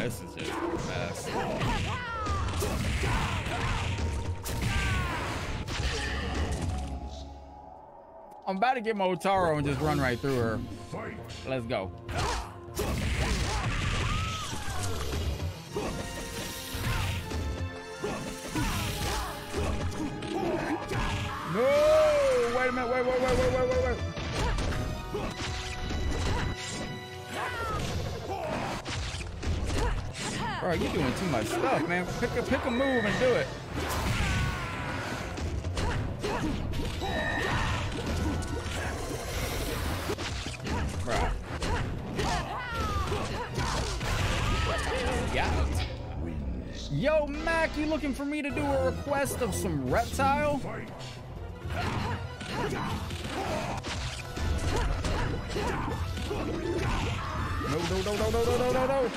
This is just a. I'm about to get Motaro and just run right through her. Let's go. No! Wait a minute. Wait, wait, wait, wait, wait, wait, wait. Bro, you're doing too much stuff, man. Pick a pick a move and do it. Bro. Yeah. Yo, Mac, you looking for me to do a request of some reptile? No, no, no, no, no, no, no, no, no.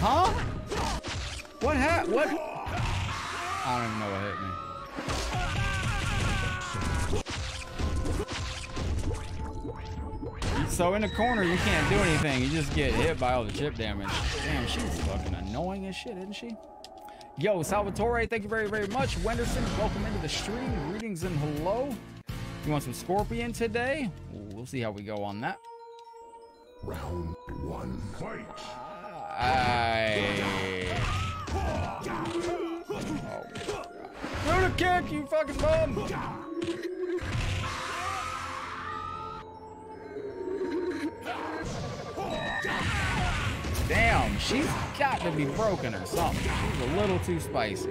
Huh? What happened? What? I don't even know what hit me. So in the corner, you can't do anything. You just get hit by all the chip damage. Damn, she's fucking annoying as shit, isn't she? Yo, Salvatore, thank you very, very much. Wenderson, welcome into the stream. Greetings and hello. You want some Scorpion today? We'll see how we go on that. Round one. Fight. I. Oh. Do kick, you fucking bum! Damn, she's got to be broken or something. She's a little too spicy.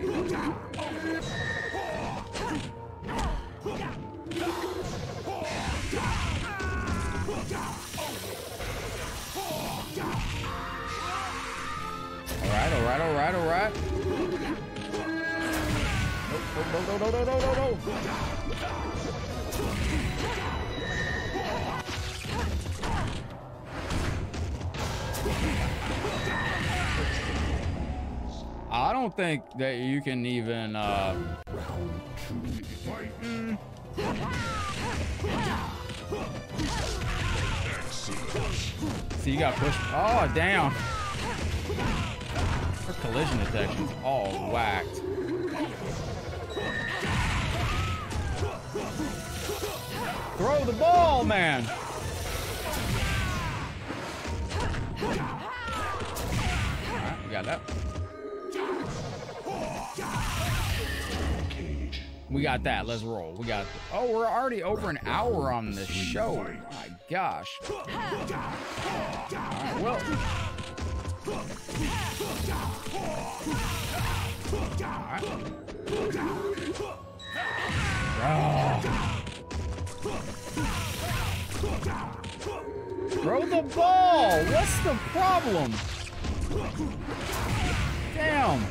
Alright, alright, alright, alright. No, no, no, no, no, no, no, no. I don't think that you can even. Uh, see, you got pushed. Oh, damn. Her collision detection's all whacked. Throw the ball, man. All right, we got that. We got that. Let's roll. We got. Oh, we're already over an hour on this show. My gosh. Well. Throw the ball. What's the problem? Damn.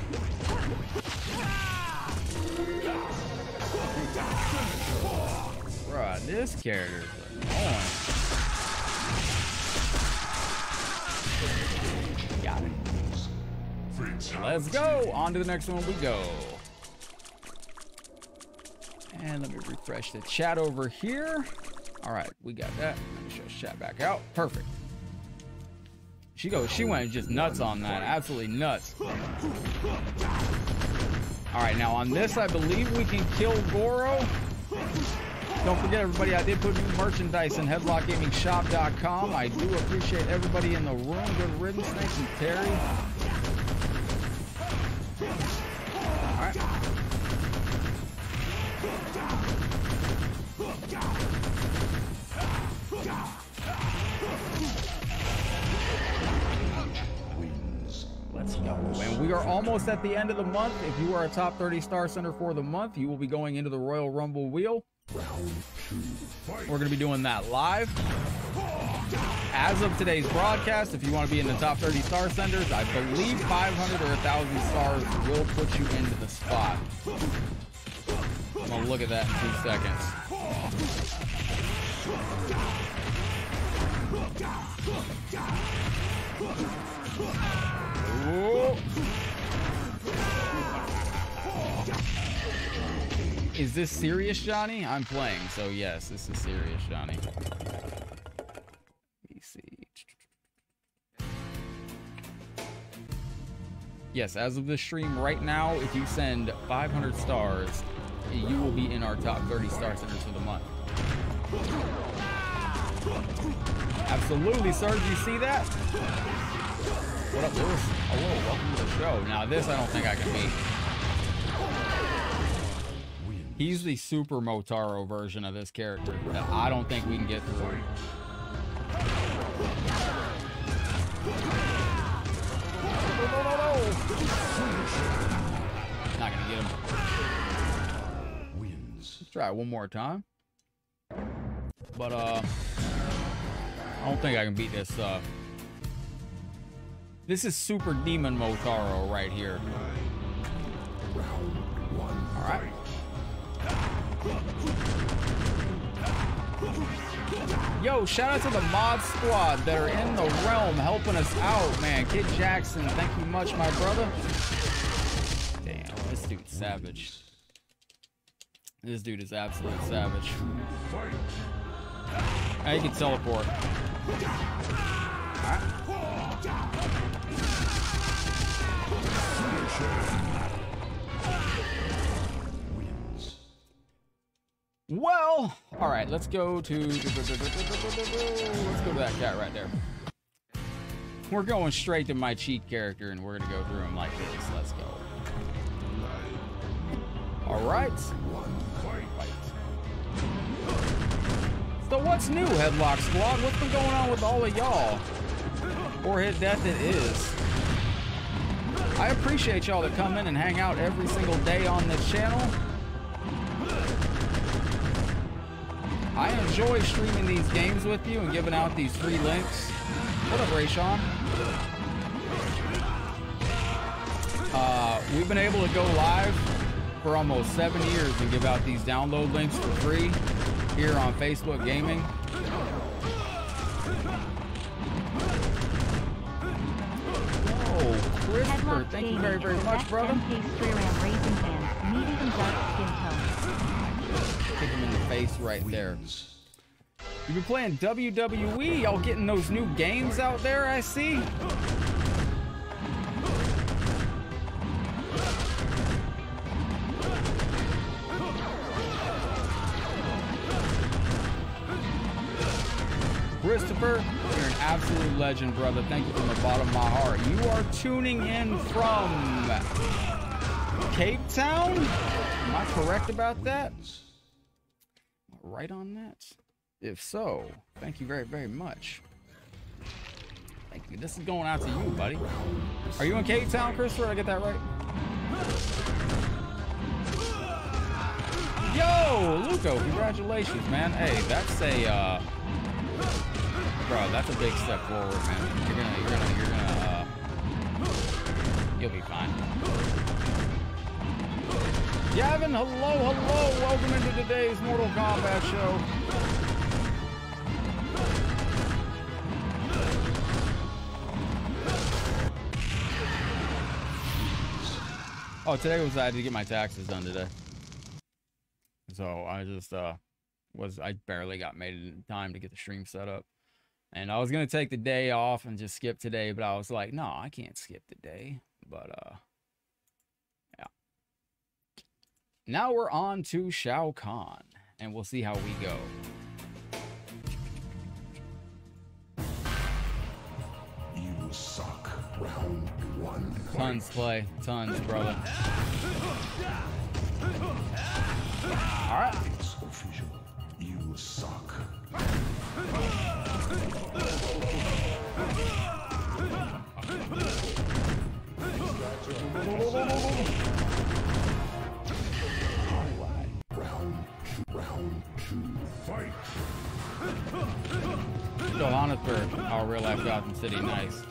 Bruh, this character's annoying. Got it. Let's go. On to the next one we go. And let me refresh the chat over here. All right, we got that. Let me show chat back out. Perfect. She goes, she went just nuts on that. Absolutely nuts. All right, now on this, I believe we can kill Goro. Don't forget, everybody, I did put new merchandise in headlockgamingshop.com. I do appreciate everybody in the room. Good riddance. Thank you, Terry. We are almost at the end of the month. If you are a top 30 star center for the month, you will be going into the Royal Rumble wheel. Round two. We're going to be doing that live. As of today's broadcast, if you want to be in the top 30 star senders, I believe 500 or 1,000 stars will put you into the spot. I'm going to look at that in two seconds. Is this serious, Johnny? I'm playing, so yes, this is serious, Johnny. Let me see. Yes, as of the stream right now, if you send 500 stars, you will be in our top 30 star centers for the month. Absolutely, sir. Do you see that? What up, Lewis? Hello, welcome to the show. Now, this I don't think I can beat. He's the super Motaro version of this character that I don't think we can get through. Not gonna get him. Wins. Let's try it one more time. But uh I don't think I can beat this uh This is Super Demon Motaro right here. One. Alright. Yo, shout out to the mod squad that are in the realm helping us out, man. Kid Jackson, thank you much, my brother. Damn, this dude's savage. This dude is absolute savage. Now you can teleport. Alright. Well, all right, let's go to let's go to that cat right there. We're going straight to my cheat character, and we're gonna go through him like this. Let's go. All right. So what's new, Headlock Squad? What's been going on with all of y'all? Or hit death it is. I appreciate y'all that come in and hang out every single day on this channel. I enjoy streaming these games with you and giving out these free links. What up, Rayshawn? Uh, we've been able to go live for almost seven years and give out these download links for free here on Facebook Gaming. Oh, Christopher, Headlock thank you Gaming very, very is much, brother. MK Stream Ram raising hand, medium dark skin tone. Kick him in the face right there. You've been playing WWE. Y'all getting those new games out there, I see. Christopher, you're an absolute legend, brother. Thank you from the bottom of my heart. You are tuning in from Cape Town? Am I correct about that? Am I right on that? If so, thank you very, very much. Thank you. This is going out to you, buddy. Are you in Cape Town, Christopher? Did I get that right? Yo, Luco, congratulations, man. Hey, that's a, uh, bro, that's a big step forward, man. You're gonna, you're gonna, you're gonna, uh, you'll be fine. Gavin, hello, hello. Welcome into today's Mortal Kombat show. Oh, today was I had to get my taxes done today. So I just uh was I barely got made it in time to get the stream set up. And I was gonna take the day off and just skip today, but I was like, no, I can't skip the day. But uh yeah. Now we're on to Shao Kahn, and we'll see how we go. You suck. Round one. Tons play, tons, brother. All right. It's official. Suck. Two. Fight. Johannesburg, our real life Gotham City, nice.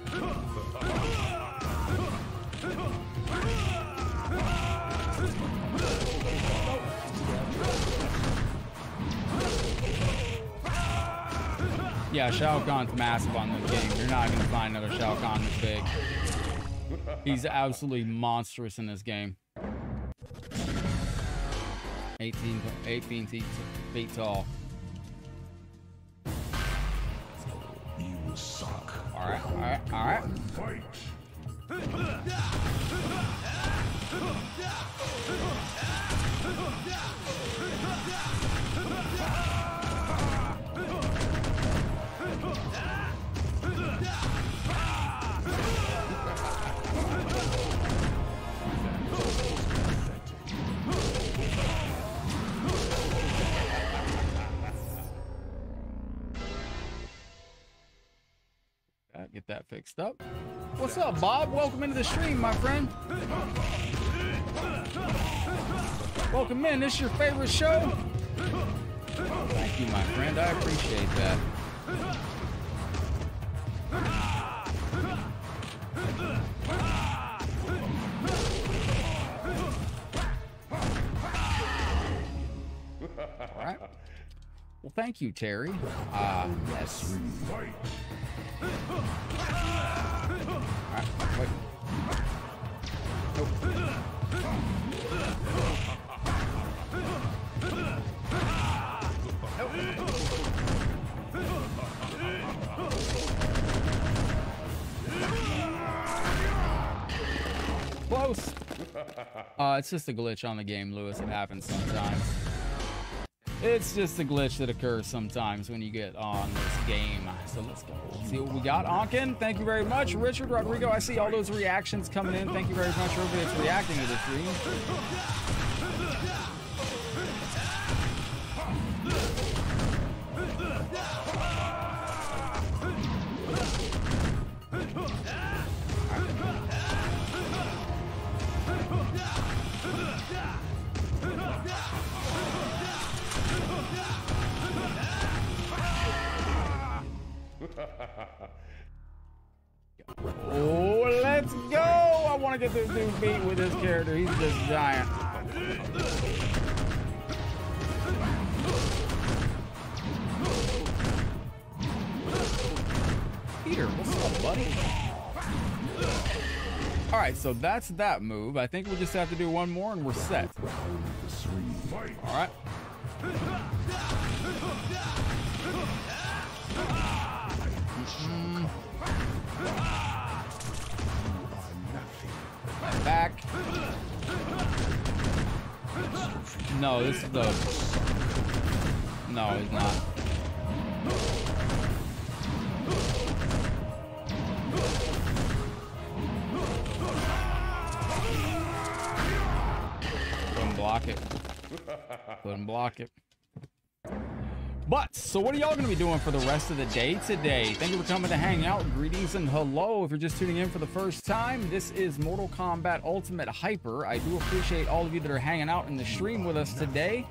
Yeah, Shao Kahn's massive on this game. You're not gonna find another Shao Kahn this big. He's absolutely monstrous in this game. 18, 18 feet, feet tall. You suck. All right, all right, all right. Fight. Get that fixed up. What's up, Bob? Welcome into the stream, my friend. Welcome in. This is your favorite show? Thank you, my friend. I appreciate that. All right. Well, thank you, Terry. Uh, yes. Close. Uh, it's just a glitch on the game, Lewis. It happens sometimes. It's just a glitch that occurs sometimes when you get on this game. So let's go. See what we got. Onken, thank you very much. Richard Rodrigo, I see all those reactions coming in. Thank you very much, everybody that's reacting to this stream. Oh, let's go! I want to get this dude beat with this character. He's just giant. Peter, what's up, buddy? All right, so that's that move. I think we just have to do one more and we're set. Round three. Fight. All right. Back. No, this is the. No, he's not. Couldn't block it. Couldn't block it. But, so what are y'all going to be doing for the rest of the day today? Thank you for coming to hang out. Greetings and hello. If you're just tuning in for the first time, this is Mortal Kombat Ultimate Hyper. I do appreciate all of you that are hanging out in the stream with us today.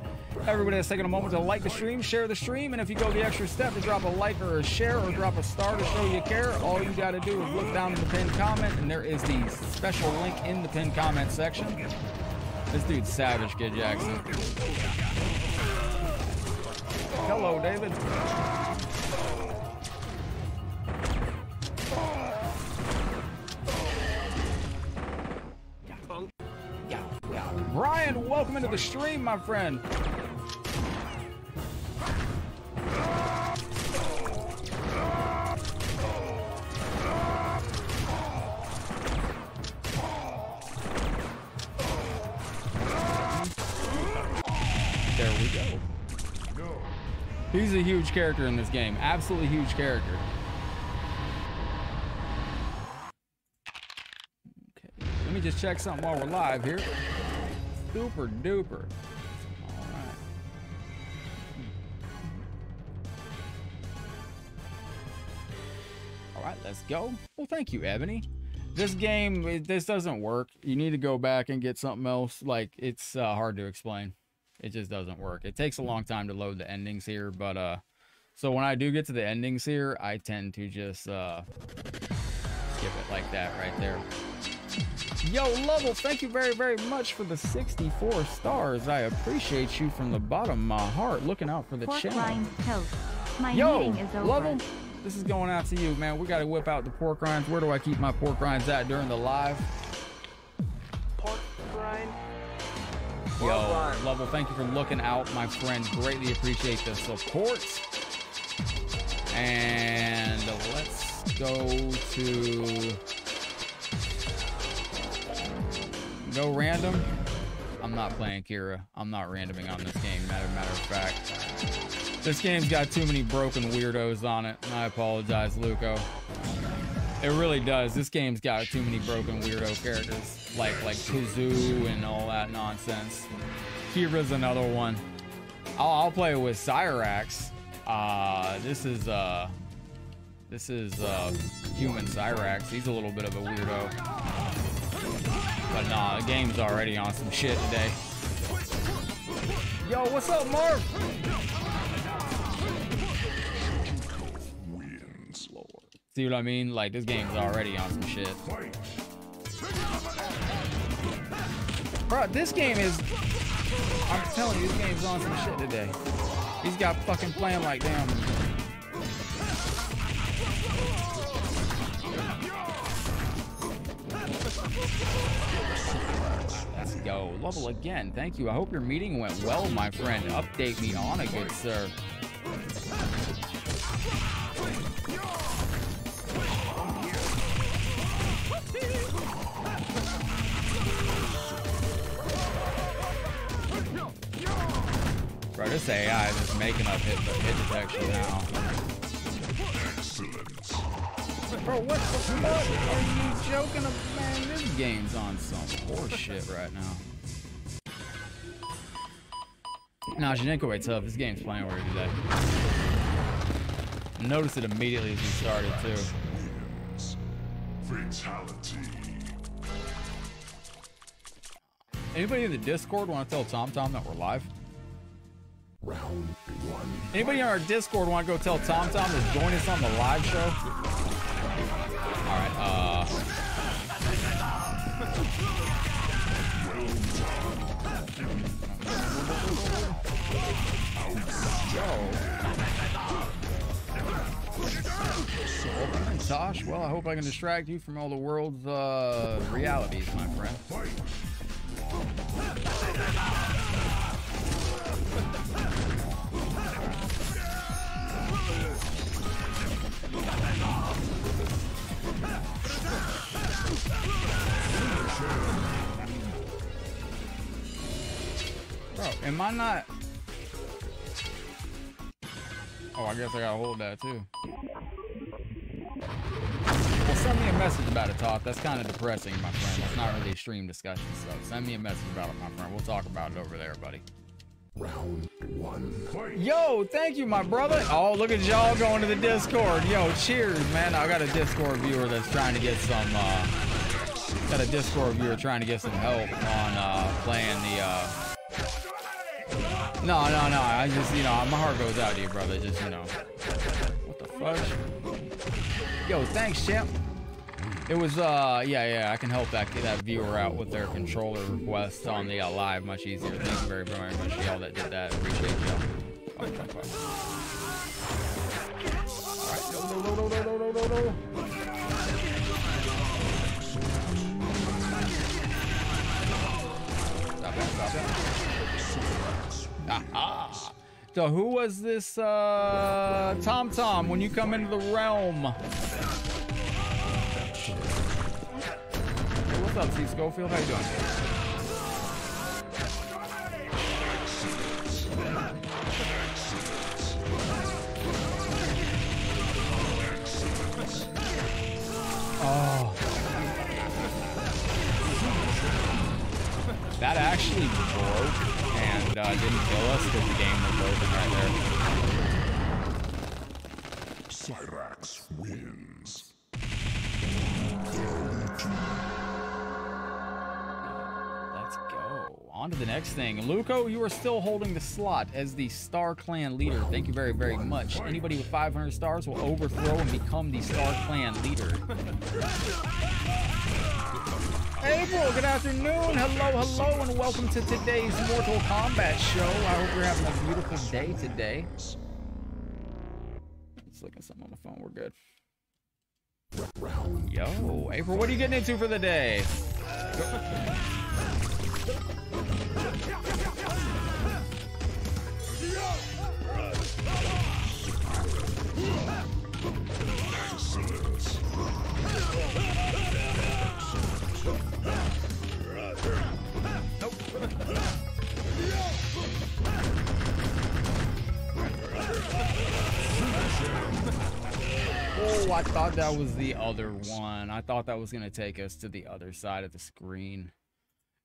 Everybody that's taking a moment to like the stream, share the stream, and if you go the extra step to drop a like or a share or drop a star to show you care, all you got to do is look down in the pinned comment, and there is the special link in the pinned comment section. This dude's savage, Kid Jackson. Hello, David. Brian, welcome into the stream, my friend. He's a huge character in this game. Absolutely huge character. Okay. Let me just check something while we're live here. Super duper. All right. Let's go. Well, thank you, Ebony. This game, this doesn't work. You need to go back and get something else. Like, it's uh, hard to explain. It just doesn't work. It takes a long time to load the endings here, but, uh, so when I do get to the endings here, I tend to just, uh, skip it like that right there. Yo, Lovell, thank you very, very much for the 64 stars. I appreciate you from the bottom of my heart looking out for the Pork channel. rinds. My Yo, meeting is over. Lovell, this is going out to you, man. We got to whip out the pork rinds. Where do I keep my pork rinds at during the live? pork rind. Yo, Lovell, thank you for looking out, my friend. Greatly appreciate the support. And let's go to go random. I'm not playing Kira. I'm not randoming on this game. Matter matter of fact, this game's got too many broken weirdos on it. I apologize, Luco. It really does. This game's got too many broken weirdo characters, like like Kazoo and all that nonsense. Kira's another one. I'll, I'll play with Cyrax. Uh, this is uh, this is uh, human Cyrax. He's a little bit of a weirdo. But nah, the game's already on some shit today. Yo, what's up, Marv? See what I mean? Like this game's already on some shit. Bro, this game is. I'm telling you, this game's on some shit today. He's got fucking playing like damn. Let's go. Level again. Thank you. I hope your meeting went well, my friend. Update me on it, good sir. Bro, this AI is just making up hit, hit detection now. Bro, what the fuck are you joking about? Man, this game's on some horse shit right now. Nah, Shujinko way tough. This game's playing already today. Noticed it immediately as we started too. Fatality. Anybody in the Discord want to tell TomTom that we're live? Round one. Anybody on our Discord want to go tell Tom Tom to join us on the live show? All right. Uh. Yo. Tosh, well, I hope I can distract you from all the world's uh, realities, my friend. Bro, am I not? Oh, I guess I gotta hold that too. Well, send me a message about it, Todd. That's kind of depressing, my friend. That's not really a stream discussion, so send me a message about it, my friend. We'll talk about it over there, buddy. Round one. Yo, thank you, my brother. Oh, look at y'all going to the Discord. Yo, cheers, man. I got a Discord viewer that's trying to get some, uh, Got a Discord viewer trying to get some help on uh, playing the. Uh... No, no, no. I just, you know, my heart goes out to you, brother. Just, you know. What the fuck? Yo, thanks, champ. It was, uh, yeah, yeah. I can help that that viewer out with their controller request on the uh, live much easier. Thank you very, very much, y'all that did that. Appreciate y'all. Fuck, fuck. All right. No, no, no, no, no, no, no, no. Aha! So who was this uh, Tom Tom when you come into the realm? Hey, what's up, T. Schofield? How you doing? Oh. That actually broke and uh, didn't kill us because the game was broken right there. Cyrax wins. Let's go. On to the next thing. Luco, you are still holding the slot as the Star Clan leader. Thank you very, very much. Anybody with 500 stars will overthrow and become the Star Clan leader. April, good afternoon. Hello, hello, and welcome to today's Mortal Kombat show. I hope you're having a beautiful day today. Let's look at something on the phone. We're good. Yo, April, what are you getting into for the day? Oh, I thought that was the other one. I thought that was going to take us to the other side of the screen.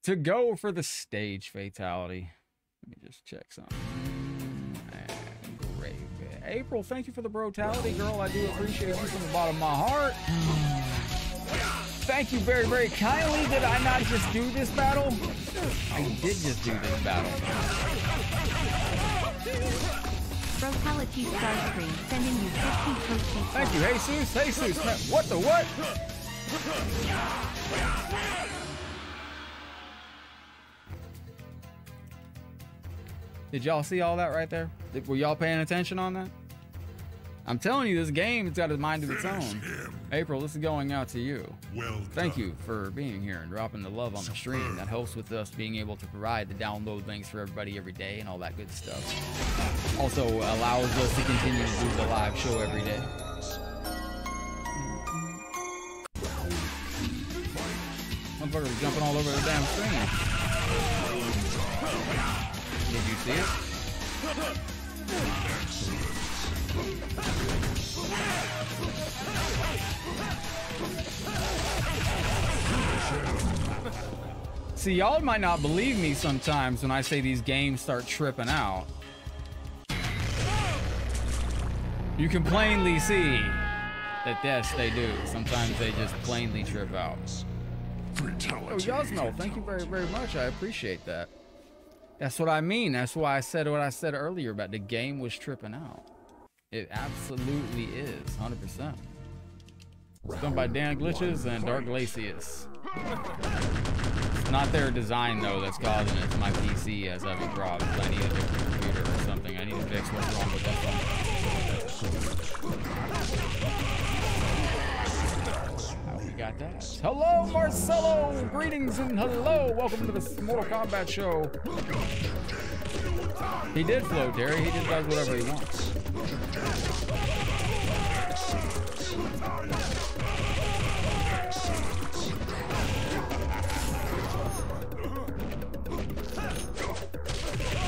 To go for the stage fatality. Let me just check something. Grave. April, thank you for the brutality, girl. I do appreciate you from the bottom of my heart. Thank you very, very kindly. Did I not just do this battle? I did just do this battle. Brutality Starscream sending you 50 postal Thank you, Jesus. Jesus. Man, What the what? Did y'all see all that right there? Were y'all paying attention on that? I'm telling you, this game has got a mind of its own. April, this is going out to you. Well Thank done. you for being here and dropping the love on the stream. That helps with us being able to provide the download links for everybody every day and all that good stuff. Also allows us to continue to do the live show every day. Motherfucker jumping all over the damn screen. Did you see it? See, y'all might not believe me sometimes when I say these games start tripping out. You can plainly see that yes, they do. Sometimes they just plainly trip out. Oh, Fatality. Yosmo, thank you very, very much. I appreciate that. That's what I mean. That's why I said what I said earlier about the game was tripping out. It absolutely is, 100%. It's Done by Dan Glitches and Dark Glacius. It's not their design though that's causing it. It's my PC as having problems. I need a different computer or something. I need to fix what's wrong with that phone. How we got that? Hello, Marcelo. Greetings and hello. Welcome to the Mortal Kombat show. He did float, Terry. He just does whatever he wants.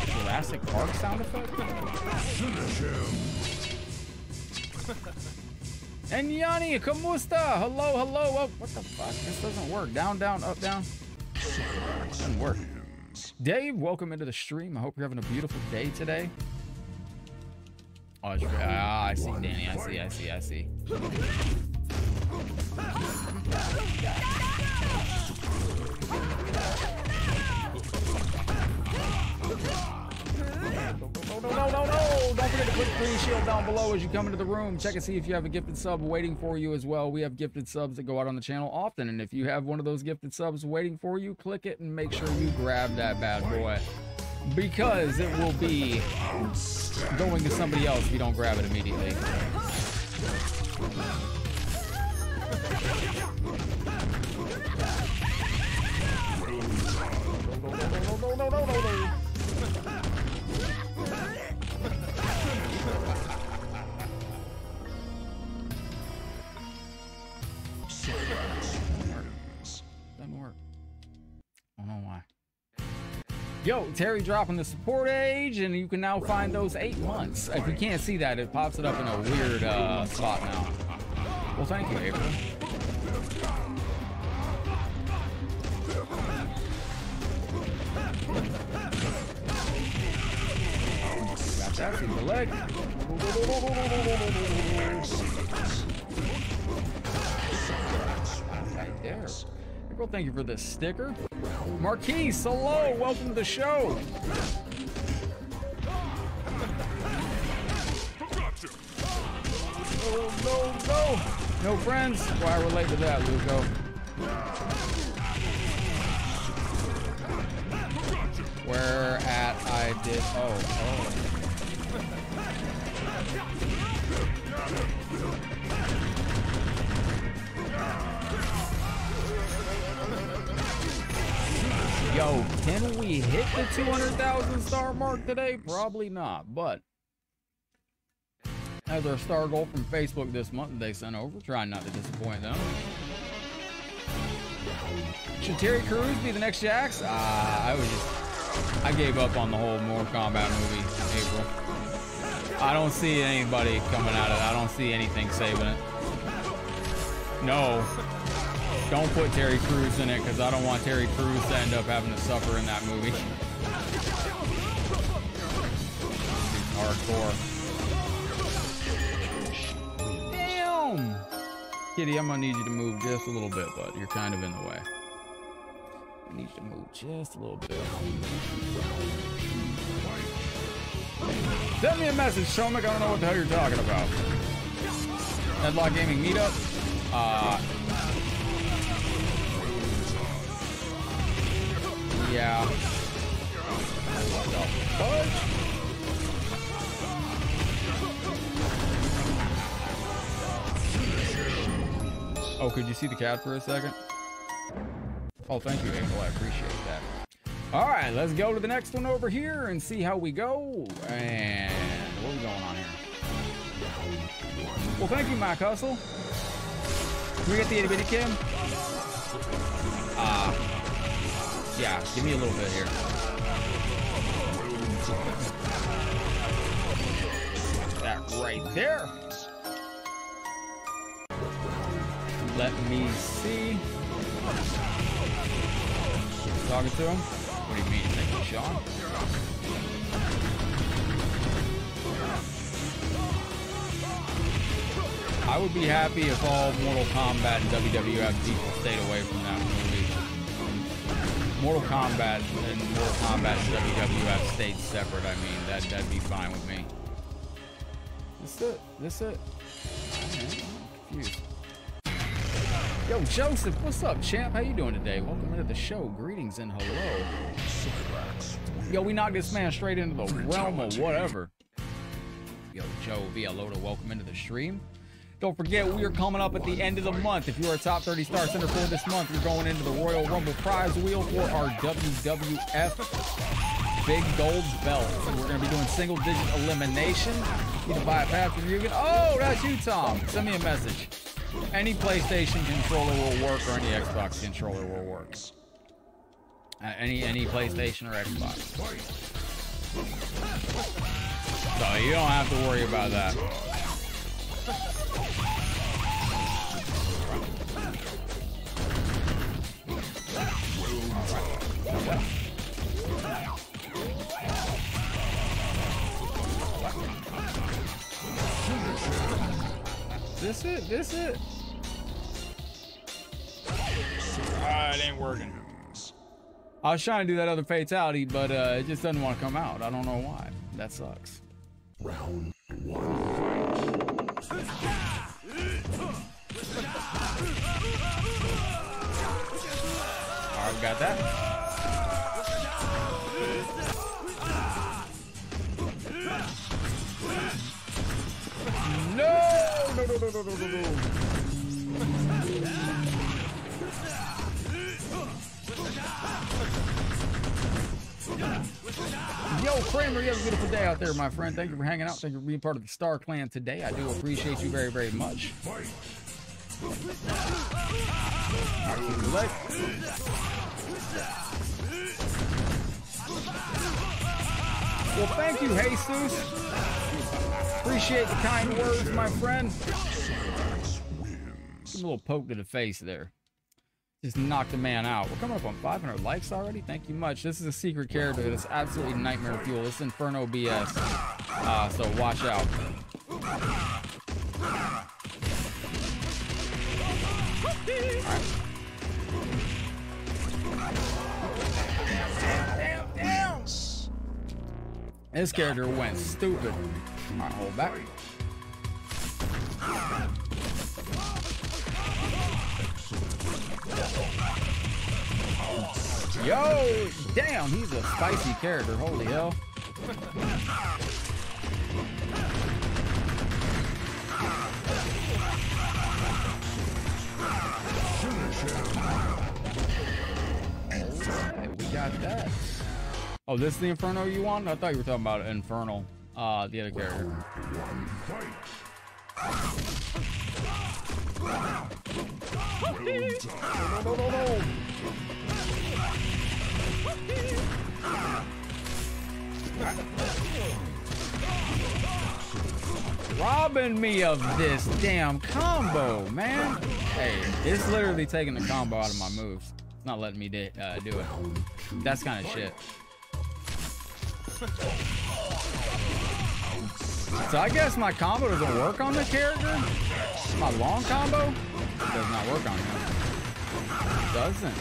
Jurassic Park sound effect? And Yanni, kamusta? Hello, hello. Oh, what the fuck? This doesn't work. Down, down, up, down. Doesn't work. Dave, welcome into the stream. I hope you're having a beautiful day today. Oh, ah, I see, Danny. I see, I see, I see. No, no, no, no, no! Don't forget to click green shield down below as you come into the room. Check and see if you have a gifted sub waiting for you as well. We have gifted subs that go out on the channel often, and if you have one of those gifted subs waiting for you, click it and make sure you grab that bad boy. Because it will be going to somebody else if you don't grab it immediately. Doesn't work. Oh, I don't know why. Yo, Terry dropping the support age, and you can now find those eight months. If you can't see that, it pops it up in a weird uh, spot now. Well, thank you, April. Got that, see the leg. Right there. Well, thank you for the sticker. Marquise, hello, welcome to the show. Oh, no, no. No friends? Well, relate to that, Luco. Where at I did. Oh, oh. Yo, can we hit the 200,000 star mark today? Probably not, but as our star goal from Facebook this month they sent over, trying not to disappoint them. Should Terry Crews be the next Jax? Uh, I was just, I gave up on the whole Mortal Kombat movie, April. I don't see anybody coming out of it. I don't see anything saving it. No. Don't put Terry Crews in it because I don't want Terry Crews to end up having to suffer in that movie. Hardcore. Damn! Kitty, I'm gonna need you to move just a little bit, bud. You're kind of in the way. I need you to move just a little bit. Send me a message, Shomic. I don't know what the hell you're talking about. Headlock Gaming Meetup. Uh, yeah. Oh, could you see the cat for a second? Oh, thank you, April. I appreciate that. All right, let's go to the next one over here and see how we go. And what are we going on here? Well, thank you, Mike Hustle. Can we get the itty bitty Kim? Uh, yeah, give me a little bit here. That right there. Let me see. Talking to him? What do you mean? Thank you, Sean. I would be happy if all Mortal Kombat and WWF people stayed away from that movie. Mortal Kombat and Mortal Kombat WWF stayed separate. I mean, that that'd be fine with me. This it? This it? Confused. Yo, Joseph, what's up, champ? How you doing today? Welcome into the show. Greetings and hello. Yo, we knocked this man straight into the realm of whatever. Yo, Joe Villalota, welcome into the stream. Don't forget, we are coming up at the end of the month. If you are a top 30 star center for this month, you're going into the Royal Rumble prize wheel for our WWF Big Gold Belt. So we're going to be doing single digit elimination. You can buy a pass from you. Oh, that's you, Tom. Send me a message. Any PlayStation controller will work, or any Xbox controller will work. Uh, any any PlayStation or Xbox. So you don't have to worry about that. This it? This it? Ah, it ain't working. I was trying to do that other fatality, but uh, it just doesn't want to come out. I don't know why. That sucks. Round one. All right, we got that. No! No, no, no, no, no, no, no. Yo, Kramer, you have a beautiful day out there, my friend. Thank you for hanging out. Thank you for being part of the Star Clan today. I do appreciate you very, very much. All right, Well, thank you, Jesus. Appreciate the kind words, my friend. A little poke to the face there. Just knocked the man out. We're coming up on 500 likes already. Thank you much. This is a secret character that's absolutely nightmare fuel. This Inferno BS. Uh, so watch out. Damn, damn. This character went stupid. Right, hold back. Yo, damn, he's a spicy character. Holy hell. Alright, we got that. Oh, this is the Inferno you want? I thought you were talking about Infernal, uh, the other character. Robbing me of this damn combo, man. Hey, it's literally taking the combo out of my moves. Not letting me uh, do it. That's kind of shit. So I guess my combo doesn't work on the character. My long combo does not work on him. Doesn't.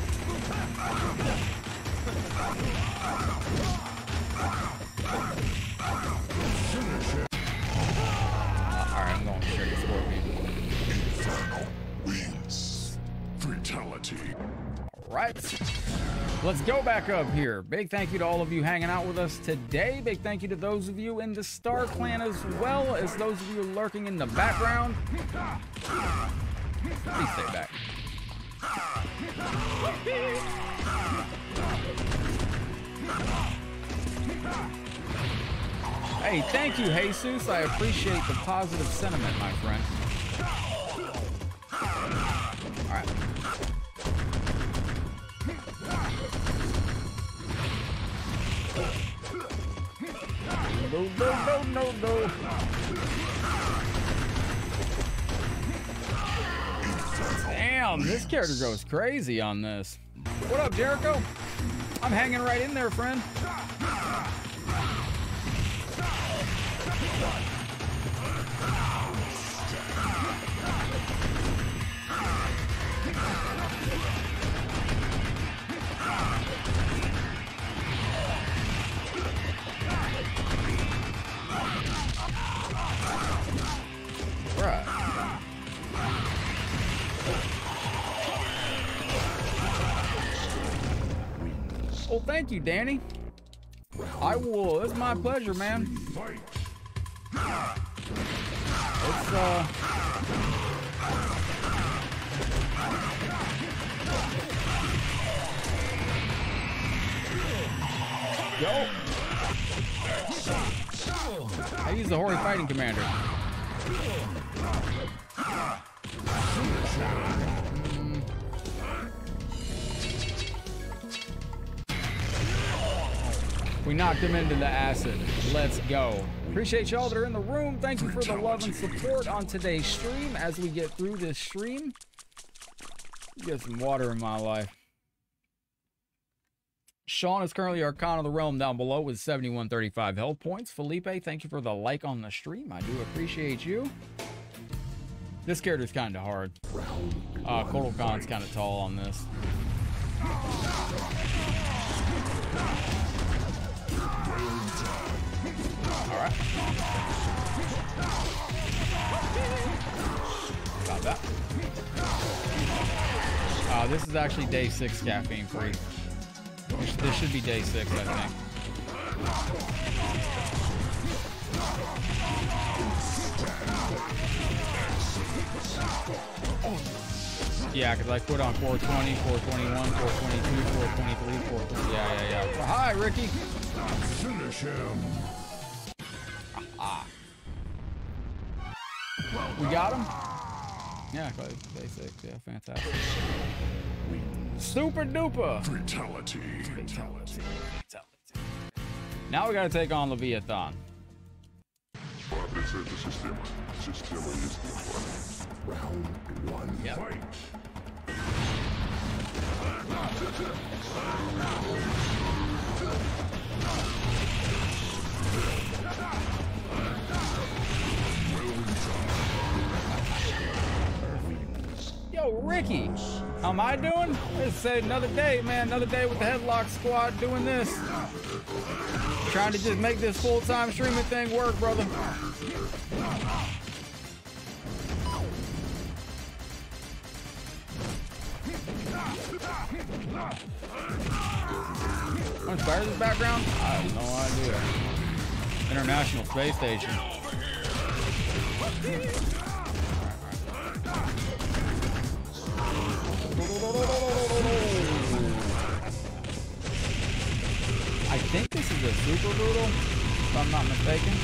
Uh, all right, I'm going straight to Scorpion. Wins. Fatality. Right. Let's go back up here. Big thank you to all of you hanging out with us today. Big thank you to those of you in the Star Clan as well as those of you lurking in the background. Please stay back. Hey, thank you, Jesus. I appreciate the positive sentiment, my friend. All right. No, no, no, no, no. Damn, this character goes crazy on this. What up, Jericho? I'm hanging right in there, friend. Bruh. Well, thank you, Danny. I will. It's my pleasure, man. It's uh. Yo. I use the Hori Fighting Commander. We knocked him into the acid. Let's go. Appreciate y'all that are in the room. Thank you for the love and support on today's stream. As we get through this stream, get some water in my life. Sean is currently Arcana of the Realm down below with 7135 health points. Felipe, thank you for the like on the stream. I do appreciate you. This character's kind of hard. Uh, Kotal Khan's kind of tall on this. All right. Got that. Uh, this is actually day six caffeine free. This, this should be day six, I think. Yeah, because I quit on 420, 421, 422, 423, 420. Yeah, yeah, yeah. Well, hi, Ricky. Finish him. We got him? Yeah, basic. Yeah, fantastic. Super duper. Fatality. Fatality. Now we gotta take on Leviathan. Abre esse sistema. Sistema este. Round one. Yep. Fight. Yo, Ricky, how am I doing? Let's say another day, man. Another day with the Headlock Squad doing this. Trying to just make this full-time streaming thing work, brother. How inspired this background? I have no idea. International Space Station. I think this is a super doodle, if I'm not mistaken.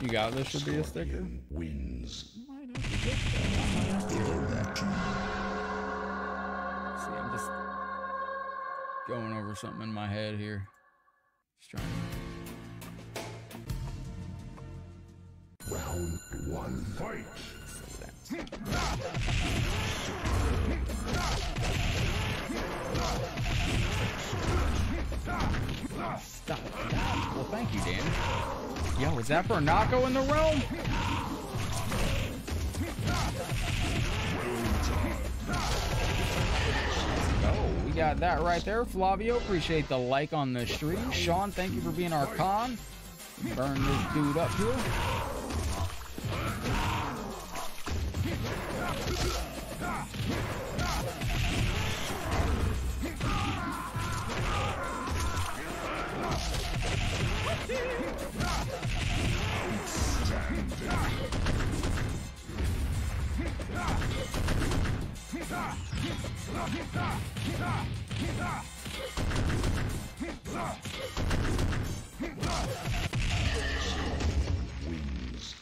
You got this should be a sticker. Wins. Going over something in my head here. Just trying to Round one. Fight. Stop. Well, thank you, Dan. Yo, is that Bernacco in the realm? Got that right there. Flavio, appreciate the like on the stream. Sean, thank you for being our con. Burn this dude up here.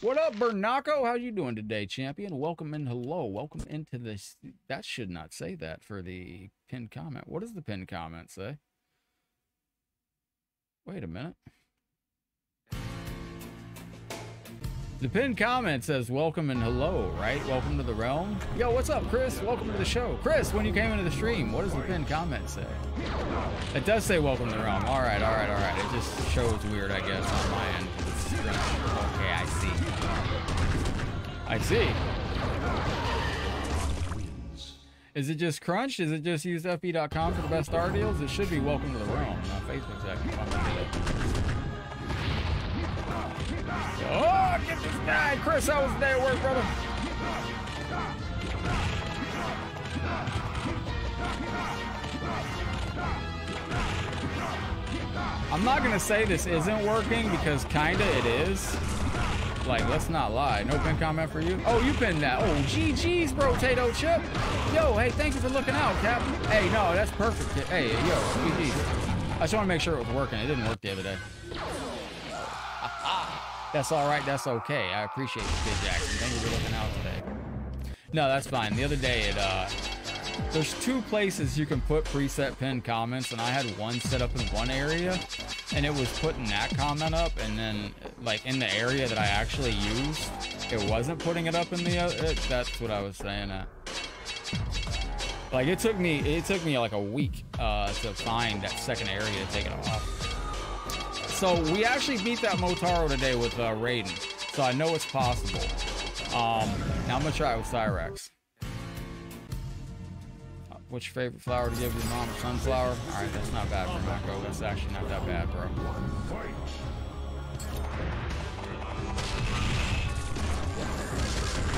What up, Bernacco? How you doing today, champion? Welcome and hello. Welcome into this. That should not say that for the pinned comment. What does the pinned comment say? Wait a minute. The pinned comment says welcome and hello, right? Welcome to the realm. Yo, what's up, Chris? Welcome to the show. Chris, when you came into the stream, what does the pinned comment say? It does say welcome to the realm. All right, all right, all right. It just shows weird, I guess, on my end. Okay, I see. I see. Is it just crunched? Is it just use FB.com for the best star deals? It should be welcome to the realm. On Facebook second. Oh, get this guy. Chris, how was the day at work, brother? I'm not gonna say this isn't working because kinda it is. Like, let's not lie. No pin comment for you. Oh, you pinned that. Oh, GG's, bro, Tato Chip. Yo, hey, thank you for looking out, Captain. Hey, no, that's perfect. Hey, yo. I just want to make sure it was working. It didn't work the other day. That's all right. That's okay. I appreciate you, Kid Jackson. Thank you for looking out today. No, that's fine. The other day, it uh, there's two places you can put preset pinned comments, and I had one set up in one area, and it was putting that comment up, and then like in the area that I actually used, it wasn't putting it up in the. Uh, it, that's what I was saying. At. Like it took me, it took me like a week uh, to find that second area to take it off. So we actually beat that Motaro today with uh, Raiden, so I know it's possible. Um, now I'm gonna try it with Cyrax. Uh, What's your favorite flower to give your mom? Sunflower? All right, that's not bad for Mako. That's actually not that bad, bro.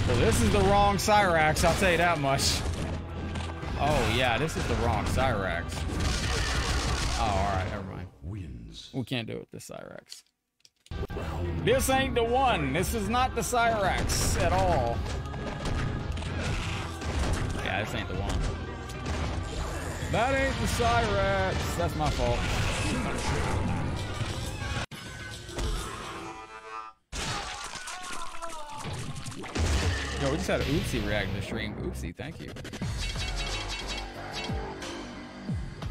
Well, this is the wrong Cyrax, I'll tell you that much. Oh, yeah, this is the wrong Cyrax. Oh, alright. We can't do it with this Cyrax. This ain't the one. This is not the Cyrax at all. Yeah, this ain't the one. That ain't the Cyrax. That's my fault. Yo, we just had an Oopsie react to the stream. Oopsie, thank you.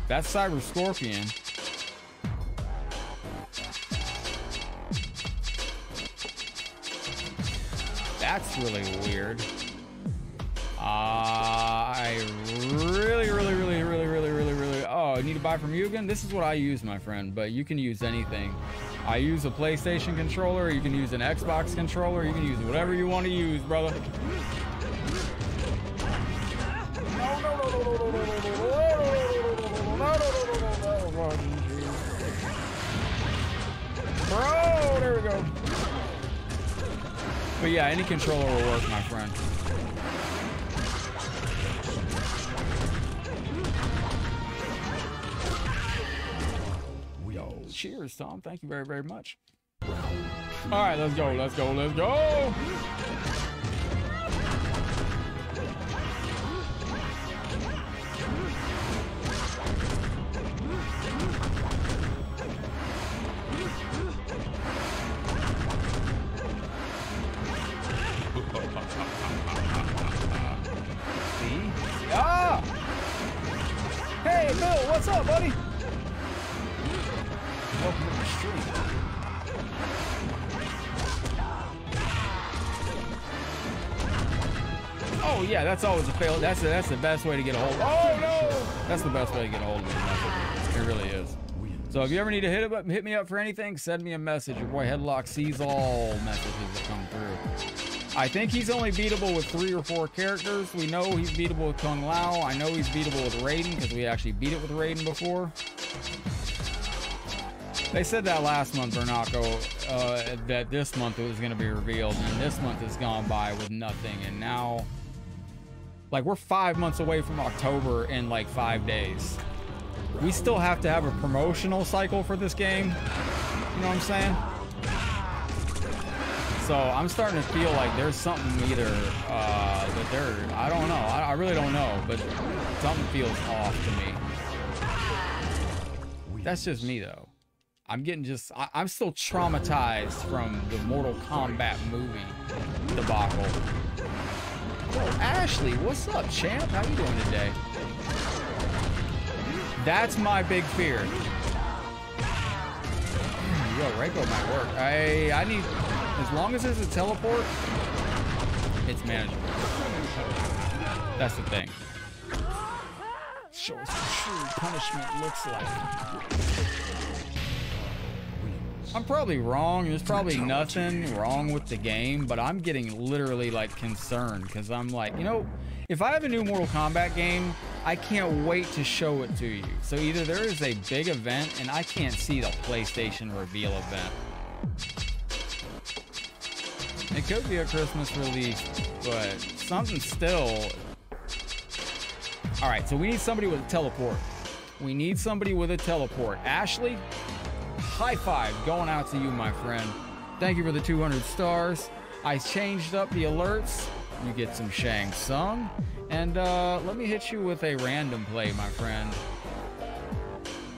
That's Cyber Scorpion. That's really weird. Uh, I really, really, really, really, really, really, really. Oh, I need to buy from Yugen? This is what I use, my friend, but you can use anything. I use a PlayStation controller, you can use an Xbox controller, you can use whatever you want to use, brother. Bro, there we go. But yeah, any controller will work, my friend. Yo, cheers, Tom. Thank you very, very much. All right, let's go, let's go, let's go. That's the, that's the best way to get a hold. Oh no, that's the best way to get a hold of. Message. It really is. So if you ever need to hit up, hit me up for anything, send me a message. Your boy Headlock sees all messages that come through. I think he's only beatable with three or four characters. We know he's beatable with Kung Lao. I know he's beatable with Raiden because we actually beat it with Raiden before. They said that last month, Bernaco, uh, that this month it was going to be revealed, and this month has gone by with nothing, and now, like, we're five months away from October in like five days. We still have to have a promotional cycle for this game. You know what I'm saying? So I'm starting to feel like there's something either uh, that they're, I don't know, I, I really don't know, but something feels off to me. That's just me though. I'm getting just, I, I'm still traumatized from the Mortal Kombat movie debacle. Ashley, what's up, champ? How you doing today? That's my big fear. Hmm, yo, Reiko might work. I I need, as long as it's a teleport, it's manageable. That's the thing. Show us what true punishment looks like. I'm probably wrong. There's probably nothing wrong with the game, but I'm getting literally like concerned because I'm like, you know, if I have a new Mortal Kombat game, I can't wait to show it to you. So either there is a big event and I can't see the PlayStation reveal event. It could be a Christmas release, but something still. All right, so we need somebody with a teleport. We need somebody with a teleport. Ashley, high five going out to you, my friend. Thank you for the 200 stars. I changed up the alerts. You get some Shang Tsung. And uh, let me hit you with a random play, my friend.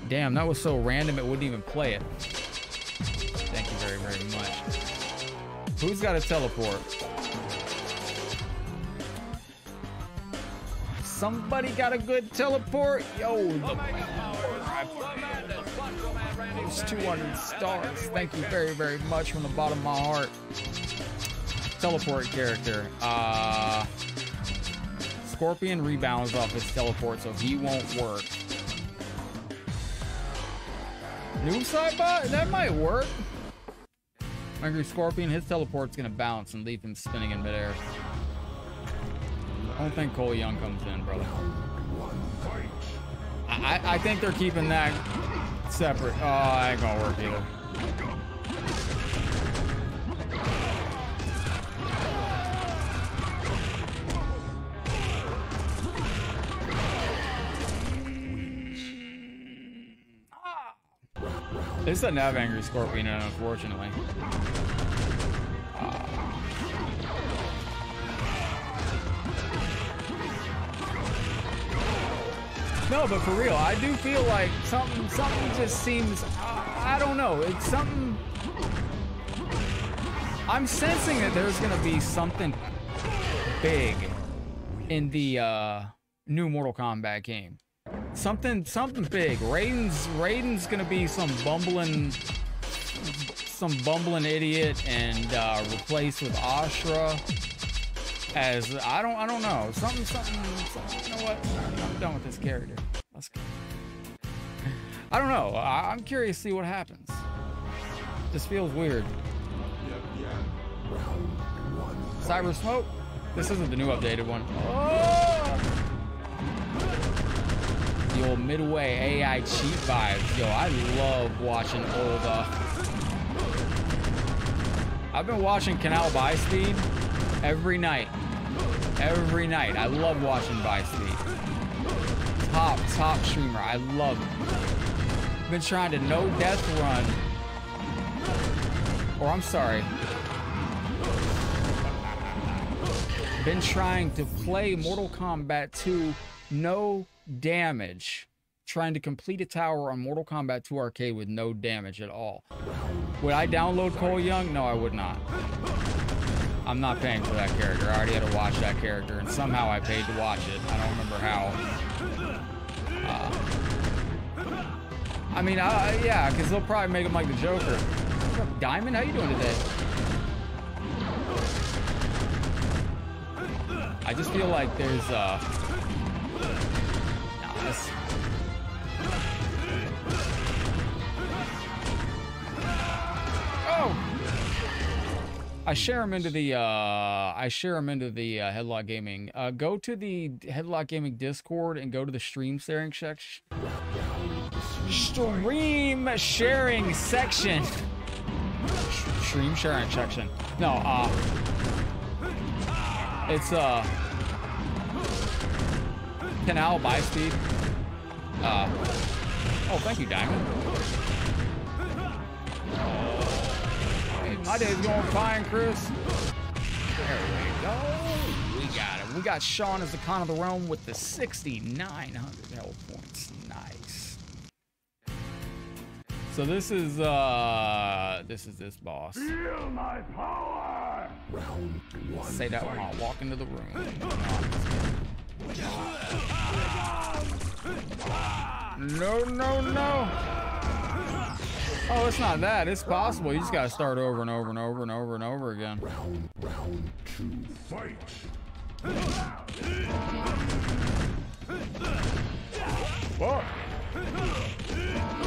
Damn, that was so random it wouldn't even play it. Thank you very, very much. Who's got a teleport? Somebody got a good teleport? Yo, the those 200 stars. Thank you very, very much from the bottom of my heart. Teleport character. Uh, Scorpion rebounds off his teleport, so he won't work. Noob Saibot? That might work. Angry Scorpion, his teleport's gonna bounce and leave him spinning in midair. I don't think Cole Young comes in, brother. I, I think they're keeping that separate. Oh, I ain't gonna work either. This doesn't have Angry Scorpion unfortunately. No, but for real, I do feel like something something just seems I don't know, it's something I'm sensing that there's gonna be something big in the uh new Mortal Kombat game. Something something big. Raiden's Raiden's gonna be some bumbling some bumbling idiot and uh, replace with Ashrah as I don't I don't know something something, something you know what I'm done with this character. Let's go. I don't know. I, I'm curious to see what happens. This feels weird. Cyber Smoke. This isn't the new updated one. Oh! The old Midway AI cheat vibes. Yo, I love watching old. Uh, I've been watching Canal by Speed every night. Every night. I love watching Speed. Top, top streamer. I love it. Been trying to no death run. Or I'm sorry. Been trying to play Mortal Kombat 2 no damage. Trying to complete a tower on Mortal Kombat 2 arcade with no damage at all. Would I download Cole Young? No, I would not. I'm not paying for that character. I already had to watch that character, and somehow I paid to watch it. I don't remember how. Uh, I mean, yeah, because they'll probably make him like the Joker. Diamond? How you doing today? I just feel like there's uh Oh! I share them into the uh I share them into the uh, Headlocked Gaming. Uh go to the Headlocked Gaming Discord and go to the stream sharing section. Stream sharing section. Stream sharing section. No, uh it's uh Canal by speed. Uh oh, thank you, Diamond. Hey, my day's going fine, Chris. There we go. We got him. We got Sean as the con of the realm with the 6,900 health points. Nice. So this is uh this is this boss. Feel my power. Round one. Say that when I walk into the room. No, no, no. Oh, it's not that. It's possible. You just gotta start over and over and over and over and over again. Round, round two. Fight.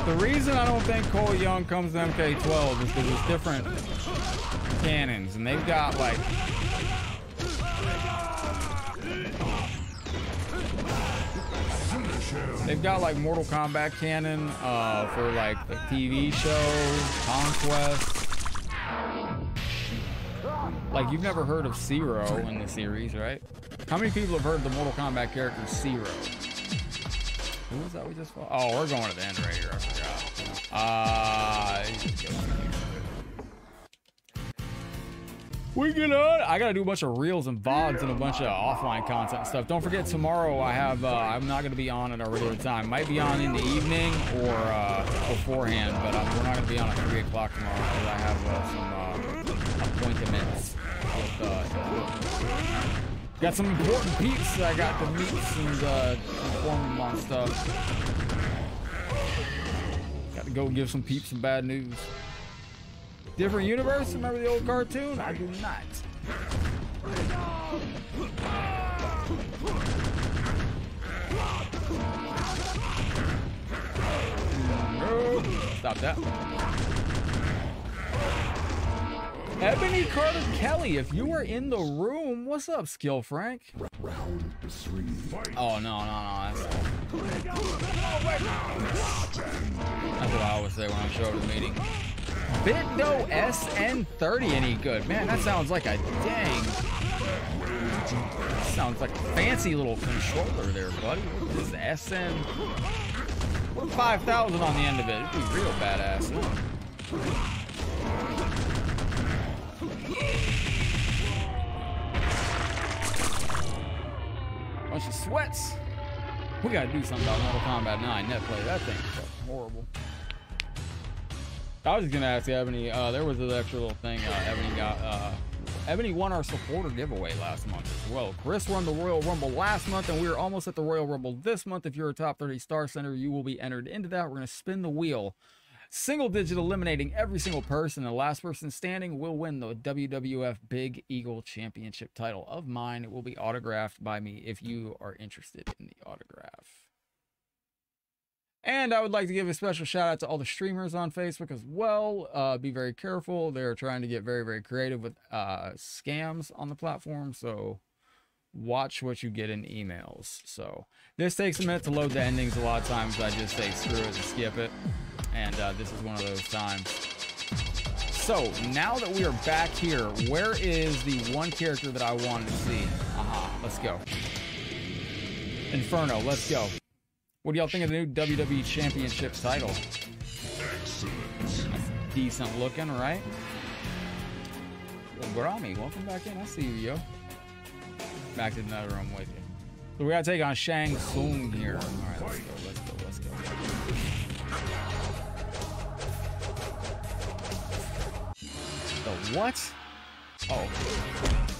The reason I don't think Cole Young comes to MK12 is because it's different canons, and they've got like They've got like Mortal Kombat canon uh, for like the TV show, Conquest. Like you've never heard of Zero in the series, right? How many people have heard the Mortal Kombat character Zero? Who was that we just fought? Oh, we're going to the end right here. I forgot. Uh, we get on. I gotta do a bunch of reels and vods and a bunch of offline content and stuff. Don't forget tomorrow I have. Uh, I'm not gonna be on at our regular time. Might be on in the evening or uh, beforehand, but um, we're not gonna be on at three o'clock tomorrow because I have uh, some uh, appointments. With, uh, got some important peeps that I got to meet and uh, inform them on stuff. Got to go give some peeps some bad news. Different universe? Remember the old cartoon? I do not. No. Stop that. Ebony Carter Kelly, if you were in the room, what's up, Skill Frank? Round three. Oh no, no, no, that's That's what I always say when I show up at the meeting. Bitdo SN30 any good? Man, that sounds like a dang. Sounds like a fancy little controller there, buddy. This SN? Put 5,000 on the end of it. It'd be real badass. Bunch of sweats. We gotta do something about Mortal Kombat 9 net play. That thing horrible. I was just gonna ask Ebony. Uh, there was an extra little thing uh, Ebony got. Uh, Ebony won our supporter giveaway last month as well. Chris won the Royal Rumble last month, and we are almost at the Royal Rumble this month. If you're a top 30 star center, you will be entered into that. We're gonna spin the wheel Single digit eliminating every single person. The last person standing will win the WWF Big Eagle Championship title of mine. It will be autographed by me if you are interested in the autograph. And I would like to give a special shout out to all the streamers on Facebook as well. Uh, be very careful. They're trying to get very, very creative with uh, scams on the platform. So watch what you get in emails. So this takes a minute to load the endings. A lot of times I just say screw it and skip it. And uh, this is one of those times. So now that we are back here, where is the one character that I wanted to see? Aha, let's go. Inferno, let's go. What do y'all think of the new WWE Championship title? That's decent looking, right? Well, Brahmi, welcome back in. I see you, yo. Back to another nether room with you. So we gotta take on Shang Tsung here. Alright, let's go, let's go, let's go. The what? Oh.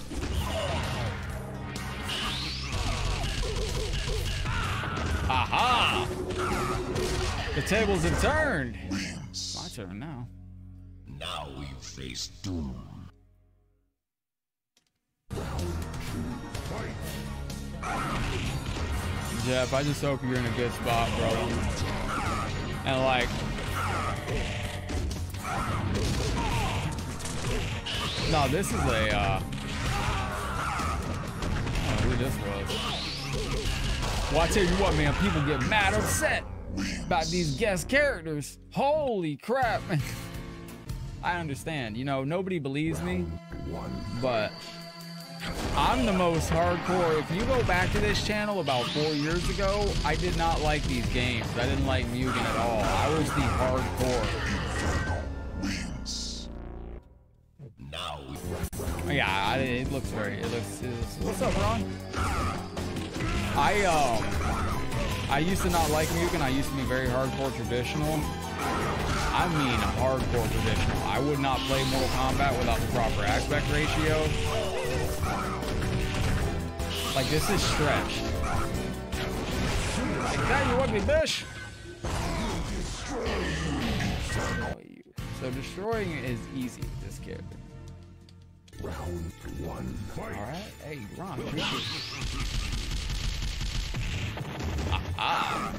Aha! The tables have turned. My turn now. Now we face doom. Jeff, I just hope you're in a good spot, bro. And like, no, this is a. Uh, I don't know who this was. Well, I tell you what, man, people get mad upset about these guest characters. Holy crap, man. I understand. You know, nobody believes me, but I'm the most hardcore. If you go back to this channel about four years ago, I did not like these games. I didn't like Mugen at all. I was the hardcore. Yeah, it looks very. It looks. It looks what's up, Ron? I um, I used to not like Mugen. I used to be very hardcore traditional. I mean hardcore traditional. I would not play Mortal Kombat without the proper aspect ratio. Like this is stretched. Like that, you ugly bitch. So destroying is easy with this character. round one. All right, hey Ron, appreciate it. Ah.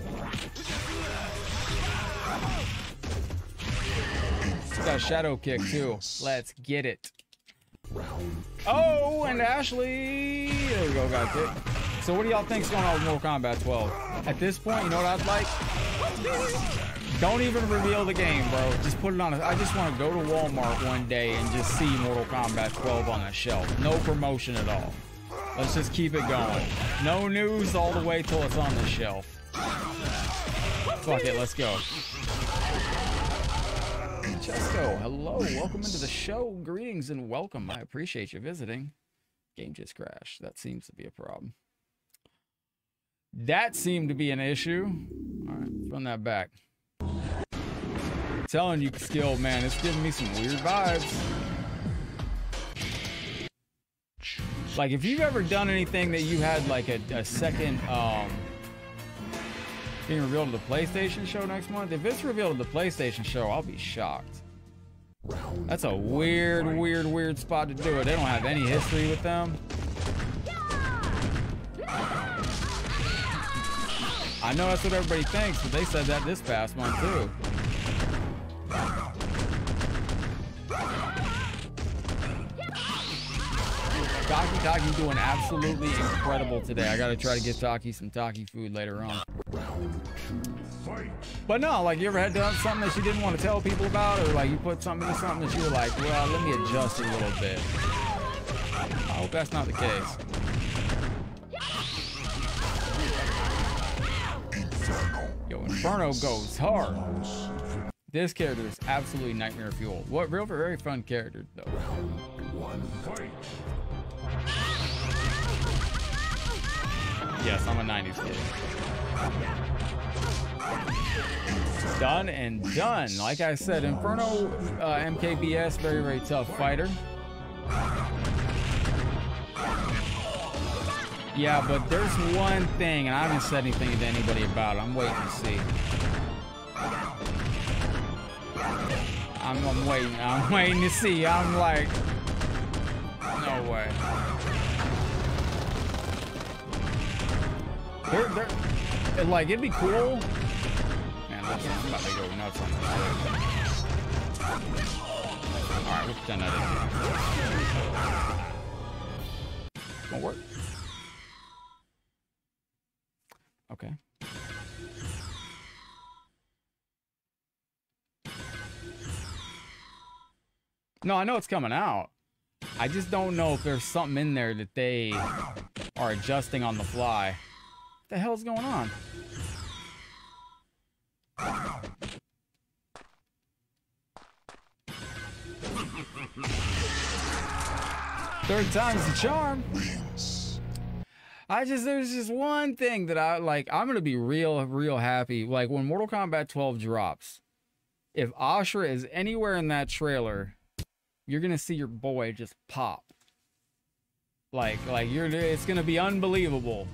It's got a shadow kick too. Let's get it. Oh, and Ashley. There we go, got it. So what do y'all think's going on with Mortal Kombat 12? At this point, you know what I'd like? Don't even reveal the game, bro. Just put it on. A, I just want to go to Walmart one day and just see Mortal Kombat 12 on the shelf. No promotion at all. Let's just keep it going. No news all the way till it's on the shelf. Fuck it, let's go. Chesco, hello, welcome into the show. Greetings and welcome. I appreciate you visiting. Game just crashed. That seems to be a problem. That seemed to be an issue. All right, run that back. telling you, skill, man, it's giving me some weird vibes. Like, if you've ever done anything that you had like a, a second um, being revealed at the PlayStation show next month, if it's revealed at the PlayStation show, I'll be shocked. That's a weird, weird, weird spot to do it. They don't have any history with them. I know that's what everybody thinks, but they said that this past month too. Taki Taki doing absolutely incredible today. I gotta try to get Taki some Taki food later on. But no, like you ever had done something that you didn't want to tell people about, or like you put something into something that you were like, well, let me adjust it a little bit. I hope that's not the case. Yo, Inferno goes hard. This character is absolutely nightmare fuel. What real very fun character though. Yes, I'm a 90s kid. Done and done. Like I said, Inferno uh, MKBS, very, very tough fighter. Yeah, but there's one thing, and I haven't said anything to anybody about it. I'm waiting to see. I'm, I'm waiting. I'm waiting to see. I'm like, no way. They're, they're, like, it'd be cool. Man, I'm about to go nuts on this. Alright, we'll pretend that didn't Won't work. Okay. No, I know it's coming out. I just don't know if there's something in there that they are adjusting on the fly. What the hell's going on? Third time's the charm. I just there's just one thing that I like. I'm gonna be real, real happy. Like when Mortal Kombat 12 drops, if Ashrah is anywhere in that trailer, you're gonna see your boy just pop. Like, like you're, it's gonna be unbelievable.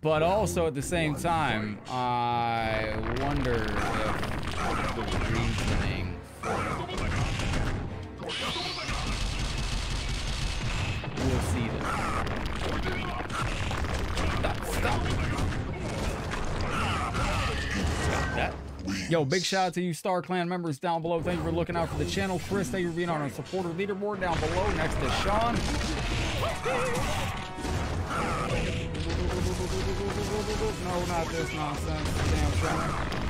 But also at the same time, I wonder if the reasoning. We'll see this. Stop, stop. Got. Yo, big shout out to you Star Clan members down below. Thank you for looking out for the channel. Chris, thank you for being on our supporter leaderboard down below next to Sean. No, not this nonsense. Damn Sean.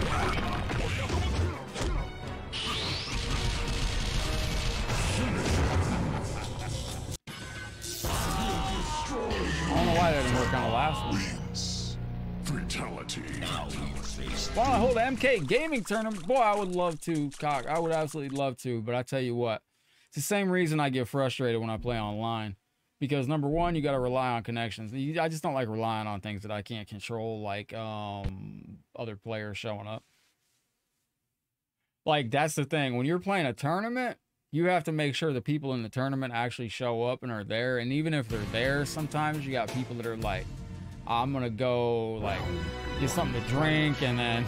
I don't know why that didn't work on the last one. Fatality. While I hold MK gaming tournament, boy, I would love to, cock. I would absolutely love to, but I tell you what, it's the same reason I get frustrated when I play online. Because number one, you got to rely on connections. I just don't like relying on things that I can't control, like um, other players showing up. Like that's the thing. When you're playing a tournament, you have to make sure the people in the tournament actually show up and are there. And even if they're there, sometimes you got people that are like, I'm gonna go like get something to drink and then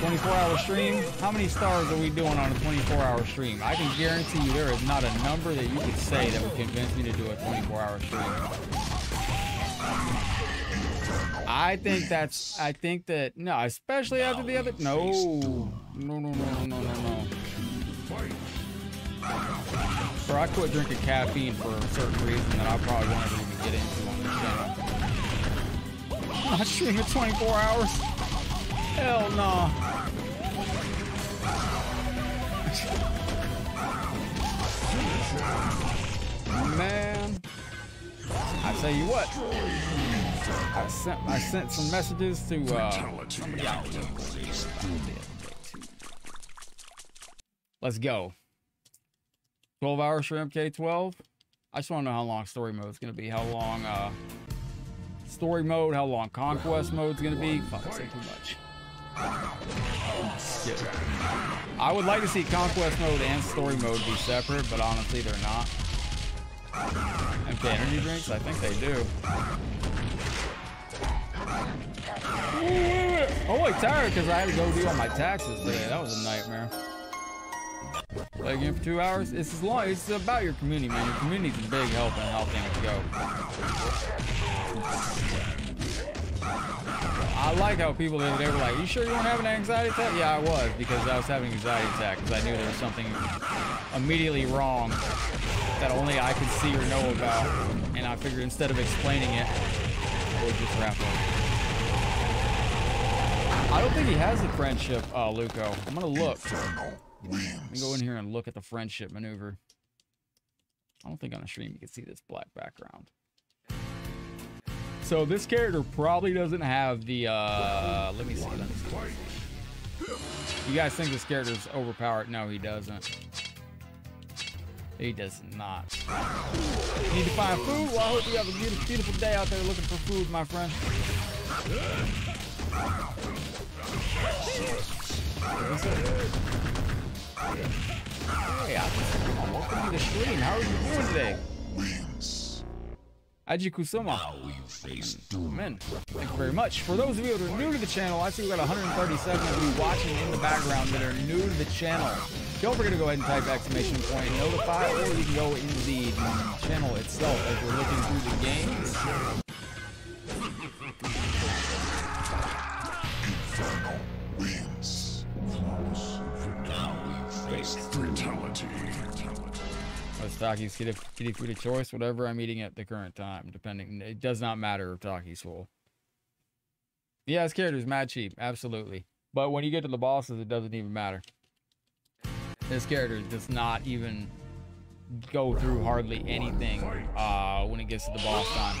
24 hour stream. How many stars are we doing on a 24 hour stream? I can guarantee you there is not a number that you could say that would convince me to do a 24 hour stream. I think that's, I think that, no, especially after the other, no, no, no, no, no, no, no. Bro, I quit drinking caffeine for a certain reason that I probably won't even get into on this channel. Not streaming 24 hours. Hell no. Man, I tell you what, I sent I sent some messages to uh, somebody out. Let's go. 12 hours for MK12. I just want to know how long story mode is going to be. How long uh, story mode, how long conquest mode is going to be. Fuck, I too much. Yeah. I would like to see conquest mode and story mode be separate, but honestly, they're not. MK energy drinks? I think they do. Oh, I'm tired because I had to go do all my taxes today. That was a nightmare. Play again for two hours. It's as long. It's about your community, man. Your community's a big help in helping it go. I like how people they, they were like, "You sure you weren't having an anxiety attack?" Yeah, I was because I was having an anxiety attack because I knew there was something immediately wrong that only I could see or know about, and I figured instead of explaining it, I would just wrap up. I don't think he has a friendship, uh, Luco. I'm gonna look. Let me go in here and look at the friendship maneuver. I don't think on the stream you can see this black background. So this character probably doesn't have the, uh, let me see, let me see. You guys think this character is overpowered? No, he doesn't. He does not. You need to find food? Well, I hope you have a beautiful, beautiful day out there looking for food, my friend. Hey, I'm welcome to the stream. How are you doing today? Aji Kusuma. Amen. Thank you very much. For those of you that are new to the channel, I see we got 137 of you watching in the background that are new to the channel. Don't forget to go ahead and type exclamation point notify, or you can go in the channel itself as we're looking through the games. Fatality. What's Taki's kitty, kitty food of choice? Whatever I'm eating at the current time, depending. It does not matter if Taki's full. Yeah, his character's mad cheap, absolutely. But when you get to the bosses, it doesn't even matter. His character does not even go through hardly anything uh, when it gets to the boss time.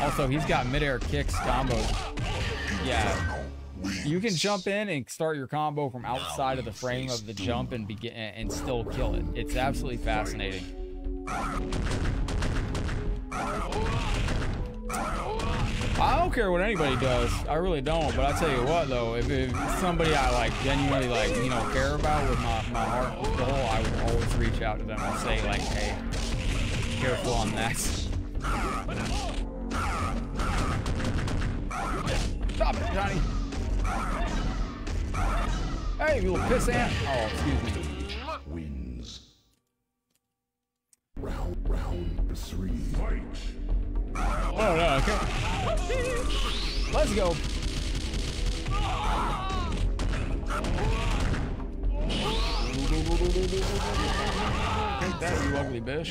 Also, he's got midair kicks combos. Yeah, you can jump in and start your combo from outside of the frame of the jump and begin and still kill it. It's absolutely fascinating. I don't care what anybody does. I really don't. But I tell you what, though, if, if somebody I like genuinely like, you know, care about with my, my heart and soul, I would always reach out to them and say like, hey, careful on that. Stop it, Johnny. Hey, you little piss ant. Oh, excuse me. Wins. Round, round three. Fight. Oh, no, okay. Let's go. Take that, you ugly bitch.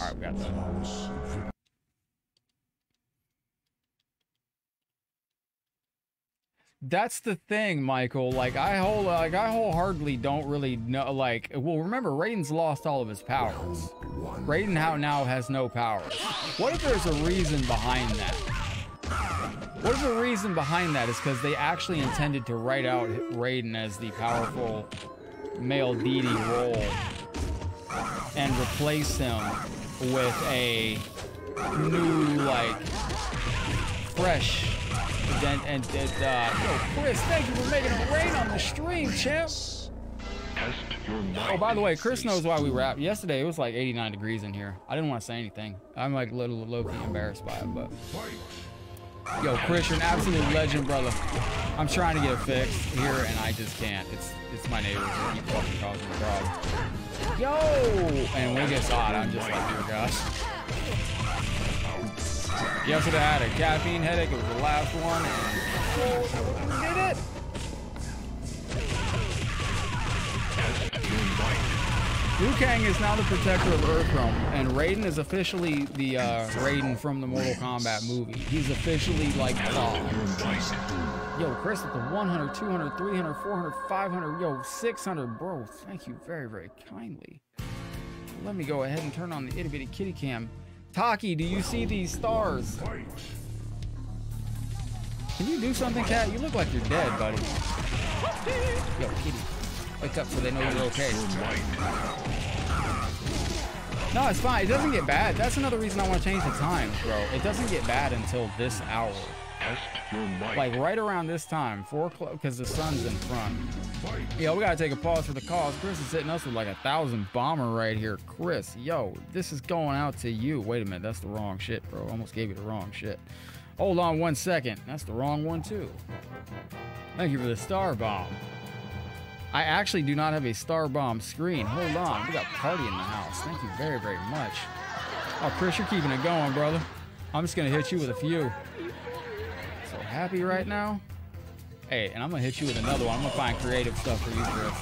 All right, we got that. That's the thing, Michael. Like I whole like I wholeheartedly don't really know. Like, well, remember, Raiden's lost all of his powers. Raiden how now has no powers. What if there's a reason behind that? What if the reason behind that is because they actually intended to write out Raiden as the powerful male deity role and replace him with a new, like, fresh and, and, and uh, yo, Chris, thank you for making it rain on the stream, champ. Oh, by the way, Chris knows why we rap. Yesterday, it was like 89 degrees in here. I didn't want to say anything. I'm like a little low-key embarrassed by it, but... Yo, Chris, you're an absolute legend, brother. I'm trying to get it fixed here, and I just can't. It's it's my neighbors that keep fucking causing the problem. Yo! And when it gets hot, I'm just like, dear gosh. Yesterday I had a caffeine headache. It was the last one. Did it. Liu Kang is now the protector of Earthrealm, and Raiden is officially the uh, Raiden from the Mortal Kombat movie. He's officially like God. Yo, Chris with the 100, 200, 300, 400, 500, yo, 600, bro. Thank you very, very kindly. Let me go ahead and turn on the itty bitty kitty cam. Taki, do you see these stars? Can you do something, cat? You look like you're dead, buddy. Yo, kitty. Wake up so they know you're okay. No, it's fine. It doesn't get bad. That's another reason I want to change the time, bro. It doesn't get bad until this hour. Like right around this time, 4 o'clock, because the sun's in front. Yo, we gotta take a pause for the cause. Chris is hitting us with like a thousand bomber right here. Chris, yo, this is going out to you. Wait a minute, that's the wrong shit, bro. Almost gave you the wrong shit. Hold on one second. That's the wrong one too. Thank you for the star bomb. I actually do not have a star bomb screen. Hold on, we got party in the house. Thank you very, very much. Oh, Chris, you're keeping it going, brother. I'm just gonna hit you with a few. Happy right now. Hey, and I'm gonna hit you with another one. I'm gonna find creative stuff for you, Chris.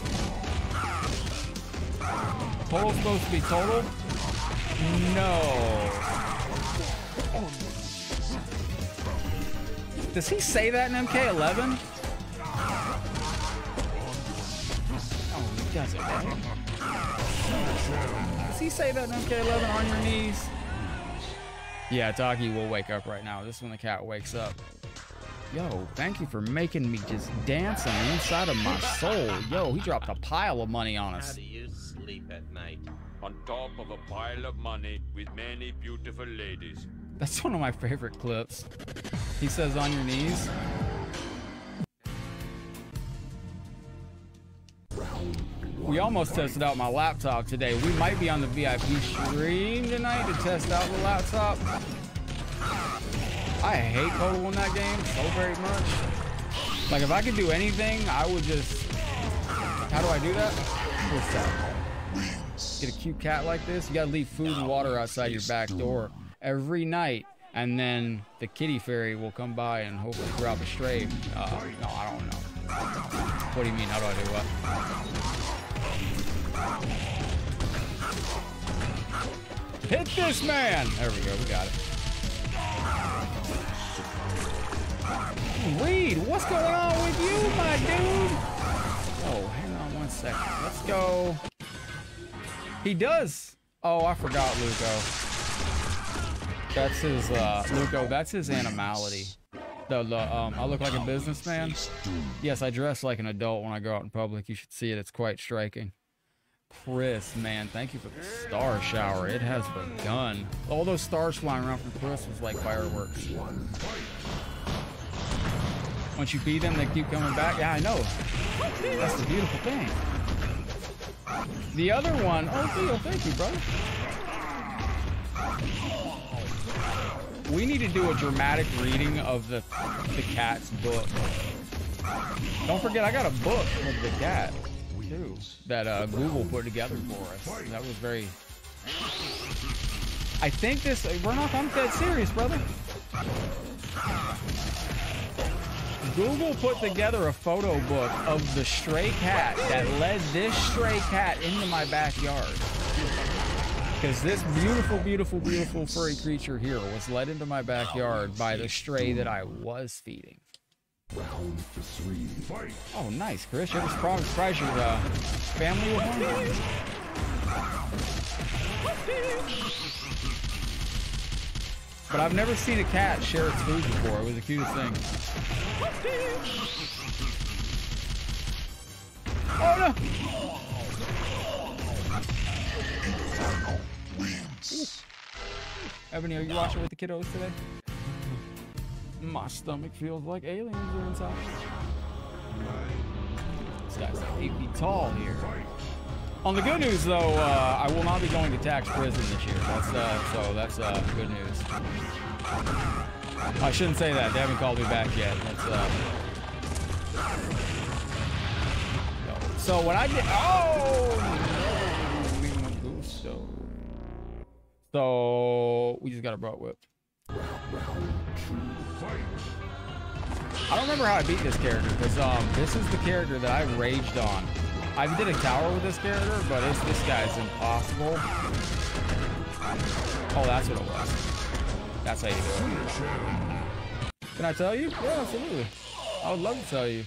Kotal's supposed to be total? No. Does he say that in MK11? Oh, he doesn't, right? Does he say that in MK11 on your knees? Hmm. Yeah, Taki will wake up right now. This is when the cat wakes up. Yo, thank you for making me just dance on the inside of my soul. Yo, he dropped a pile of money on How us. do you sleep at night? on top of a pile of money with many beautiful ladies. That's one of my favorite clips. He says on your knees. We almost tested out my laptop today. We might be on the VIP stream tonight to test out the laptop. I hate Kotal in that game so very much. Like, if I could do anything, I would just... How do I do that? What's that? Get a cute cat like this? You gotta leave food and water outside your back door every night. And then the kitty fairy will come by and hopefully grab a stray. Uh, no, I don't know. What do you mean? How do I do what? Hit this man! There we go, we got it. Reed, what's going on with you, my dude? Oh, hang on one second. Let's go. He does. Oh, I forgot Luco. That's his, uh, Luco, that's his animality. The, the, um, I look like a businessman. Yes, I dress like an adult when I go out in public. You should see it. It's quite striking. Chris, man, thank you for the star shower. It has begun. All those stars flying around from Chris was like fireworks. Once you feed them, they keep coming back. Yeah, I know. That's the beautiful thing. The other one, oh, Theo, thank you, brother. We need to do a dramatic reading of the the cat's book. Don't forget, I got a book of the cat too that uh, Google put together for us. That was very. I think this. Not. I'm dead serious, brother. Google put together a photo book of the stray cat that led this stray cat into my backyard. Because this beautiful, beautiful, beautiful furry creature here was led into my backyard by the stray that I was feeding. Round three. Fight. Oh, nice, Chris. You ever surprised surprise your uh, family with one? But I've never seen a cat share its food before. It was the cutest thing. Oh no! Ebony, are you watching with the kiddos today? My stomach feels like aliens are inside. This guy's eight feet tall here. On the good news, though, uh, I will not be going to tax prison this year. That's uh, so that's uh, good news. I shouldn't say that. They haven't called me back yet. That's uh. no. So what I did? Oh, me. So we just got a broad whip. I don't remember how I beat this character because um, this is the character that I raged on. I did a tower with this character, but it's, this guy's impossible. Oh, that's what it was. That's how you do it. Can I tell you? Yeah, absolutely. I would love to tell you.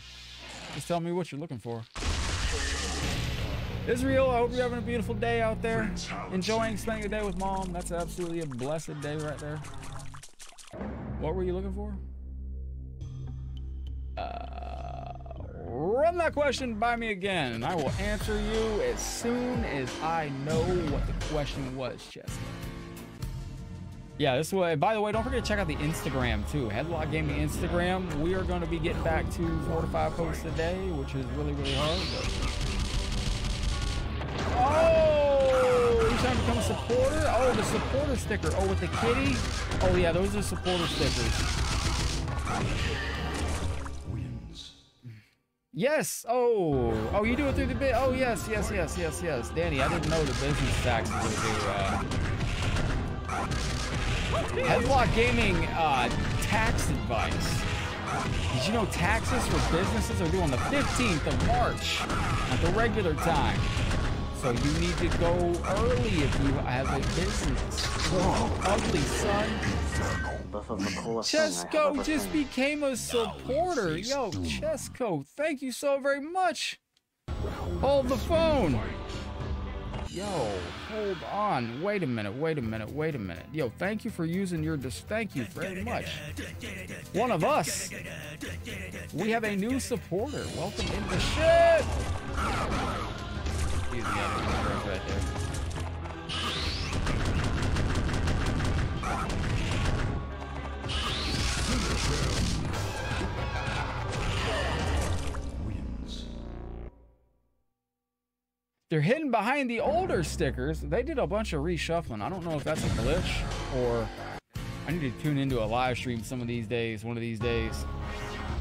Just tell me what you're looking for. Israel, I hope you're having a beautiful day out there. Enjoying spending the day with mom. That's absolutely a blessed day right there. What were you looking for? Uh, run that question by me again, and I will answer you as soon as I know what the question was, Chester. Yeah, this way. By the way, don't forget to check out the Instagram too. Headlocked Gaming Instagram. We are going to be getting back to four to five posts a day, which is really, really hard. But... Oh, you trying to become a supporter? Oh, the supporter sticker. Oh, with the kitty. Oh yeah, those are supporter stickers. Yes. Oh. Oh, you do it through the bit. Oh, yes, yes, yes, yes, yes. Danny, I didn't know the business taxes would do. Headlocked Gaming uh, tax advice. Did you know taxes for businesses are due on the 15th of March at the regular time? So you need to go early if you have a business. Oh, ugly son. Chesco just became a supporter. Yo, Chesco, thank you so very much. Hold the phone. Yo, hold on. Wait a minute, wait a minute, wait a minute. Yo, thank you for using your dis- thank you very much. One of us. We have a new supporter. Welcome in the shit. He's the other right there. They're hidden behind the older stickers. They did a bunch of reshuffling. I don't know if that's a glitch or I need to tune into a live stream some of these days, one of these days.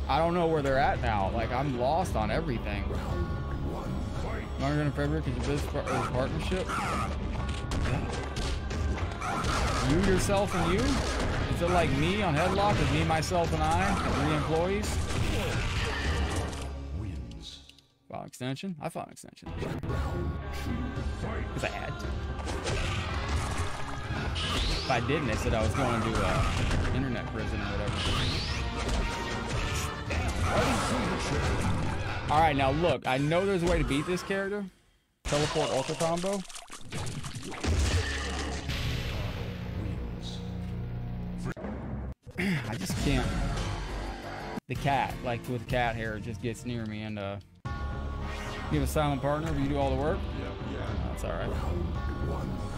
I don't know where they're at now. Like I'm lost on everything. Not gonna favorite because of this par- partnership. You, yourself, and you? Is it like me on Headlock? Is me, myself, and I? Three employees? File extension? I filed an extension. Because I had to. If I didn't, they said I was going to do uh, internet prison or whatever. All right, now look. I know there's a way to beat this character. Teleport ultra combo. I just can't. The cat, like with cat hair, just gets near me and uh. You have a silent partner, but you do all the work? Yeah, yeah. Oh, that's alright.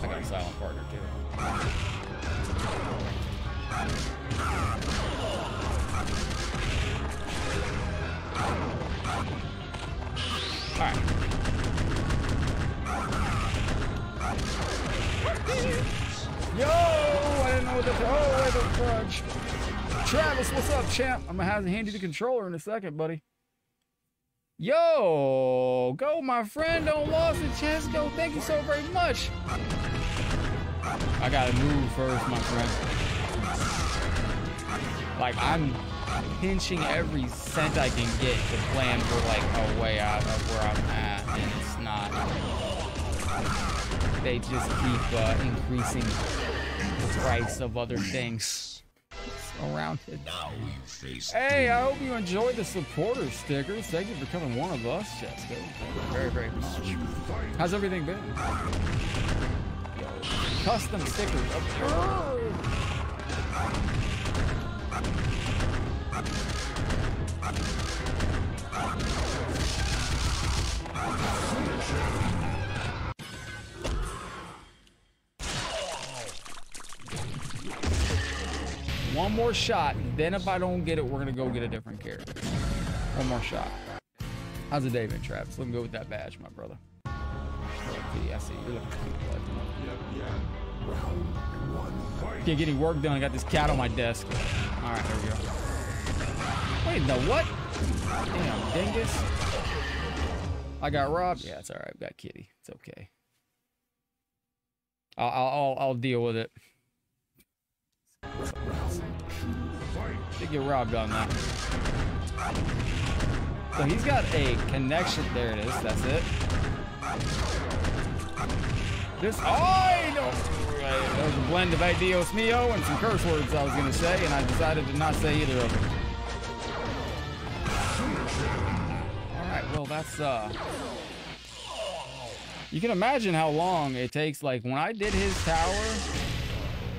I got a silent partner too. Alright. Yo! I didn't know what that. Oh, wait, the fudge. Travis, what's up, champ? I'm gonna have to hand you the controller in a second, buddy. Yo, go, my friend. Don't lose the chance. Go. Thank you so very much. I gotta move first, my friend. Like I'm pinching every cent I can get to plan for like a way out of where I'm at, and it's not. They just keep uh, increasing the price of other things around it. Hey, I hope you enjoyed the supporter stickers. Thank you for becoming one of us, Jessica. Very, very much. How's everything been? Custom stickers. One more shot. Then if I don't get it, we're gonna go get a different character. One more shot. How's the day been, Travis? Let me go with that badge, my brother. I see. You're looking good. Can't get any work done. I got this cat on my desk. All right, here we go. Wait, the what? Damn, dingus. I got robbed. Yeah, it's all right. We got Kitty. It's okay. I'll I'll, I'll deal with it. Did get robbed on that. So he's got a connection. There it is. That's it. This. Oh, I. That was a blend of Adios Mio and some curse words I was going to say, and I decided to not say either of them. All right. Well, that's uh. You can imagine how long it takes. Like when I did his tower,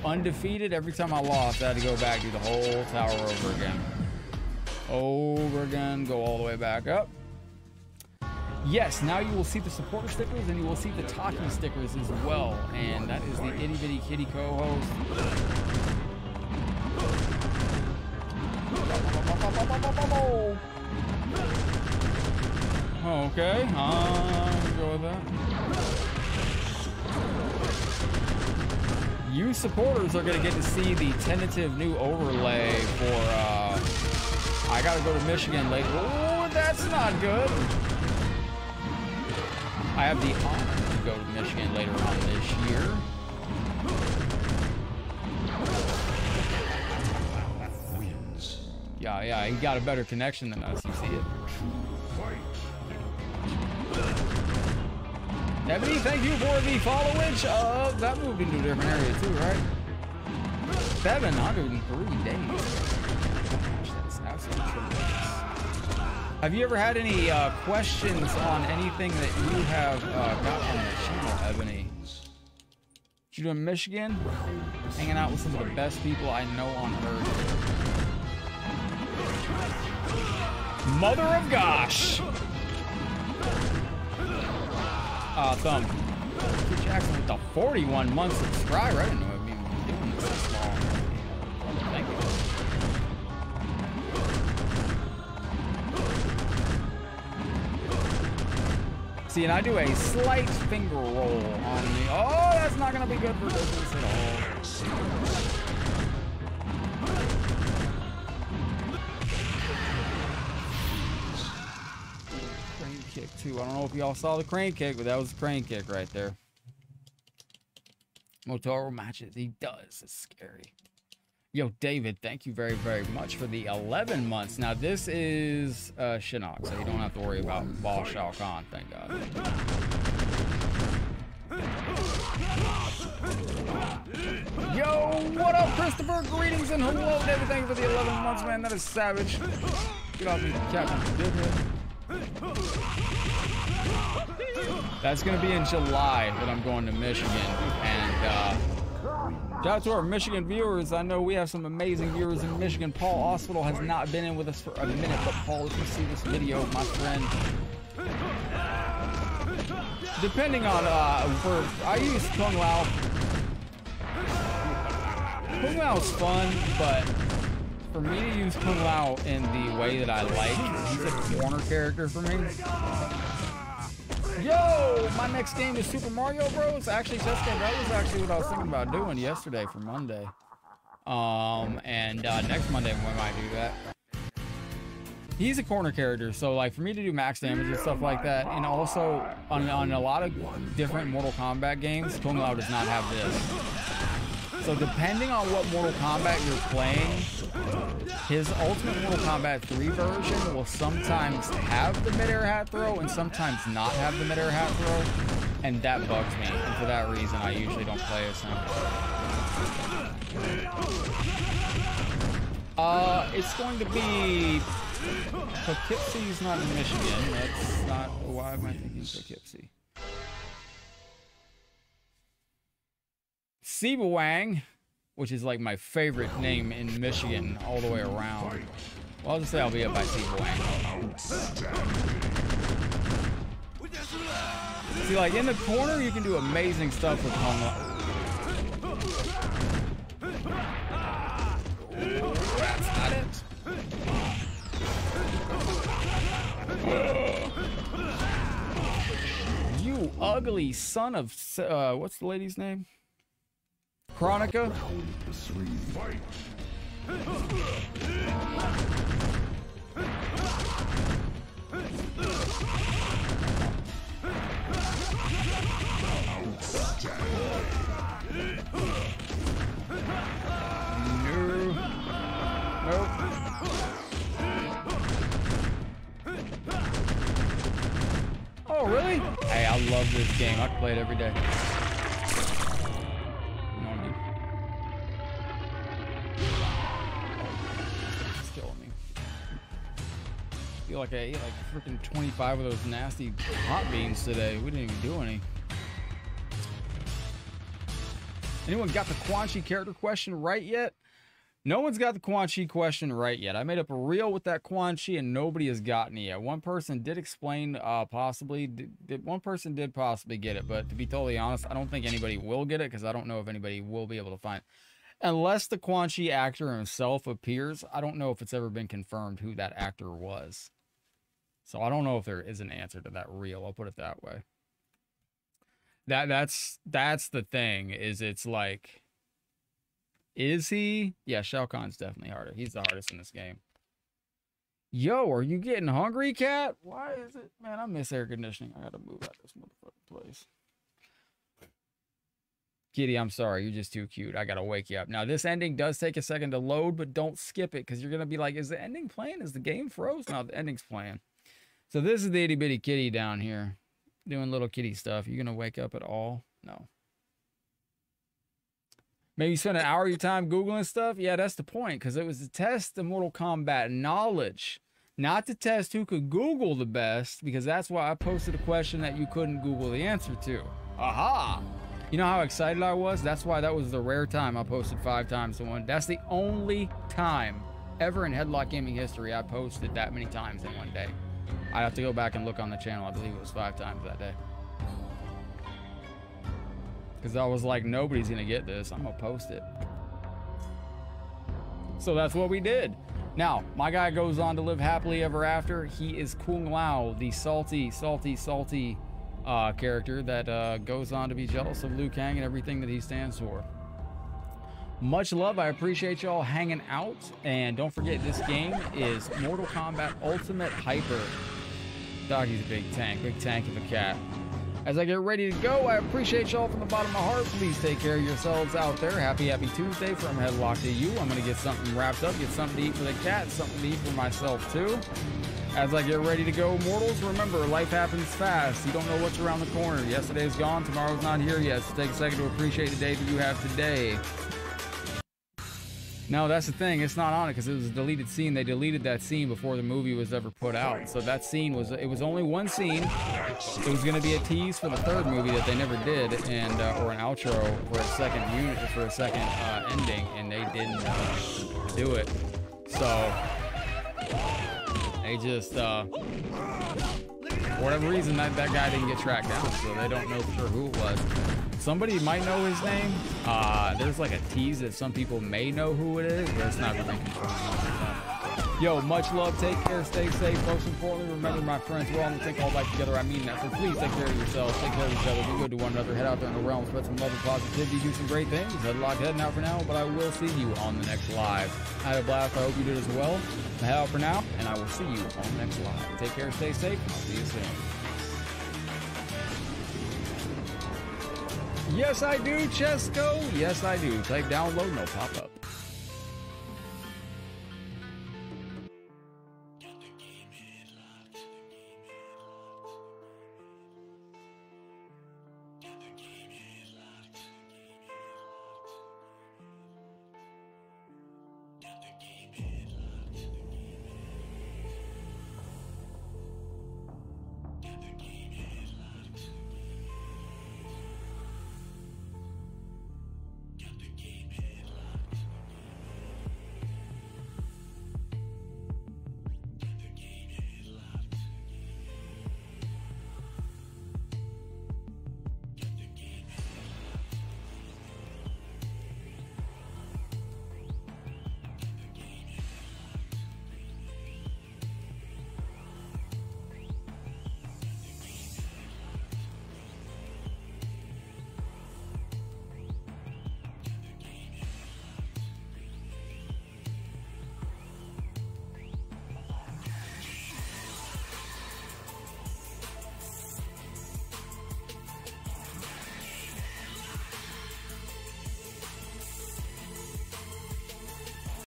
undefeated. Every time I lost, I had to go back do the whole tower over again. Over again, go all the way back up. Yes, now you will see the supporter stickers and you will see the talking stickers as well. And that is the itty bitty kitty co-host. Okay, uh, go with that. You supporters are gonna get to see the tentative new overlay for uh I gotta go to Michigan later. Oh, that's not good. I have the honor to go to Michigan later on this year. Yeah, yeah, he got a better connection than us, you see it. Ebony, thank you for the followage. Uh, that moved into a different area too, right? 703 days. That's absolutely tremendous. Have you ever had any uh, questions on anything that you have uh, got on the channel, Ebony? You doing Michigan? Hanging out with some of the best people I know on earth. Mother of gosh! Uh, thumb. Jackson with the 41 month subscriber. I didn't know I'd doing this this long. Thank you. See, and I do a slight finger roll on the. Oh, that's not gonna be good for business at all. Kick too. I don't know if y'all saw the crane kick, but that was the crane kick right there. Motaro matches. He does. It's scary. Yo, David, thank you very, very much for the 11 months. Now, this is uh, Shinnok, so you don't have to worry about Ball Shao Kahn, thank God. Yo, what up, Christopher? Greetings and hello, David. Thank you for the 11 months, man. That is savage. Get off me, Captain. That's going to be in July that I'm going to Michigan. And, uh, Shout out to our Michigan viewers. I know we have some amazing viewers in Michigan. Paul Hospital has not been in with us for a minute, but Paul, if you see this video, my friend, depending on uh, for I use Kung Lao. Kung Lao's fun, but for me to use Lao in the way that I like, he's a corner character for me. Yo, my next game is Super Mario Bros. Actually, Jessica, that was actually what I was thinking about doing yesterday for Monday. Um, and uh, next Monday we might do that. He's a corner character, so like for me to do max damage and stuff like that, and also on, on a lot of different Mortal Kombat games, Kung Lao does not have this. So depending on what Mortal Kombat you're playing, his Ultimate Mortal Kombat 3 version will sometimes have the midair hat throw and sometimes not have the midair hat throw, and that bugs me. And for that reason, I usually don't play as him. Uh, it's going to be Poughkeepsie's not in Michigan. That's not. Why am I thinking Poughkeepsie? Wang, which is like my favorite name in Michigan all the way around. Well, I'll just say I'll be up by Wang. See, like in the corner, you can do amazing stuff with Hung That's not it. You ugly son of uh, what's the lady's name? Kronika. Nope. Oh, really? Hey, I love this game. I play it every day. Feel like I ate like freaking 25 of those nasty hot beans today. We didn't even do any. Anyone got the Quan Chi character question right yet? No one's got the Quan Chi question right yet. I made up a reel with that Quan Chi and nobody has gotten it yet. One person did explain, uh, possibly. Did, did- one person did possibly get it, but to be totally honest, I don't think anybody will get it because I don't know if anybody will be able to find it. Unless the Quan Chi actor himself appears, I don't know if it's ever been confirmed who that actor was. So I don't know if there is an answer to that reel. I'll put it that way. That that's that's the thing is it's like is he? Yeah, Shao Kahn's definitely harder. He's the hardest in this game. Yo, are you getting hungry, cat? Why is it? Man, I miss air conditioning. I gotta move out of this motherfucking place. Kitty, I'm sorry. You're just too cute. I gotta wake you up. Now, this ending does take a second to load, but don't skip it because you're gonna be like, is the ending playing? Is the game froze? No, the ending's playing. So this is the itty bitty kitty down here doing little kitty stuff. You gonna wake up at all? No. Maybe spend an hour of your time Googling stuff? Yeah, that's the point, because it was to test the Mortal Kombat knowledge, not to test who could Google the best, because that's why I posted a question that you couldn't Google the answer to. Aha! You know how excited I was? That's why that was the rare time I posted five times in one. That's the only time ever in Headlocked Gaming history I posted that many times in one day. I have to go back and look on the channel. I believe it was five times that day. Because I was like, nobody's going to get this. I'm going to post it. So that's what we did. Now, my guy goes on to live happily ever after. He is Kung Lao, the salty, salty, salty uh, character that uh, goes on to be jealous of Liu Kang and everything that he stands for. Much love. I appreciate y'all hanging out. And don't forget, this game is Mortal Kombat Ultimate Hyper. Doggy's a big tank, big tank of a cat. As I get ready to go, I appreciate y'all from the bottom of my heart. Please take care of yourselves out there. Happy, happy Tuesday from Headlock to you. I'm going to get something wrapped up, get something to eat for the cat, something to eat for myself too. As I get ready to go, mortals, remember, life happens fast. You don't know what's around the corner. Yesterday's gone, tomorrow's not here yet. So take a second to appreciate the day that you have today. No, that's the thing. It's not on it because it was a deleted scene. They deleted that scene before the movie was ever put out. So that scene was it was only one scene. It was going to be a tease for the third movie that they never did, and uh, or an outro for a second unit for a second uh, ending, and they didn't uh, do it. So they just uh, for whatever reason that that guy didn't get tracked down, so they don't know for sure who it was. Somebody might know his name. Uh, there's like a tease that some people may know who it is, but it's not really confirmed. Yo, much love. Take care. Stay safe. Most importantly, remember, my friends, we're all the think all life together. I mean that. So please take care of yourselves. Take care of each other. Be good to one another. Head out there in the realm. Spread some love and positivity. Do some great things. Headlock heading out for now, but I will see you on the next live. I had a blast. I hope you did as well. Head out for now, and I will see you on the next live. Take care. Stay safe. I'll see you soon. Yes, I do, Chesco. Yes, I do. Type download, no pop up.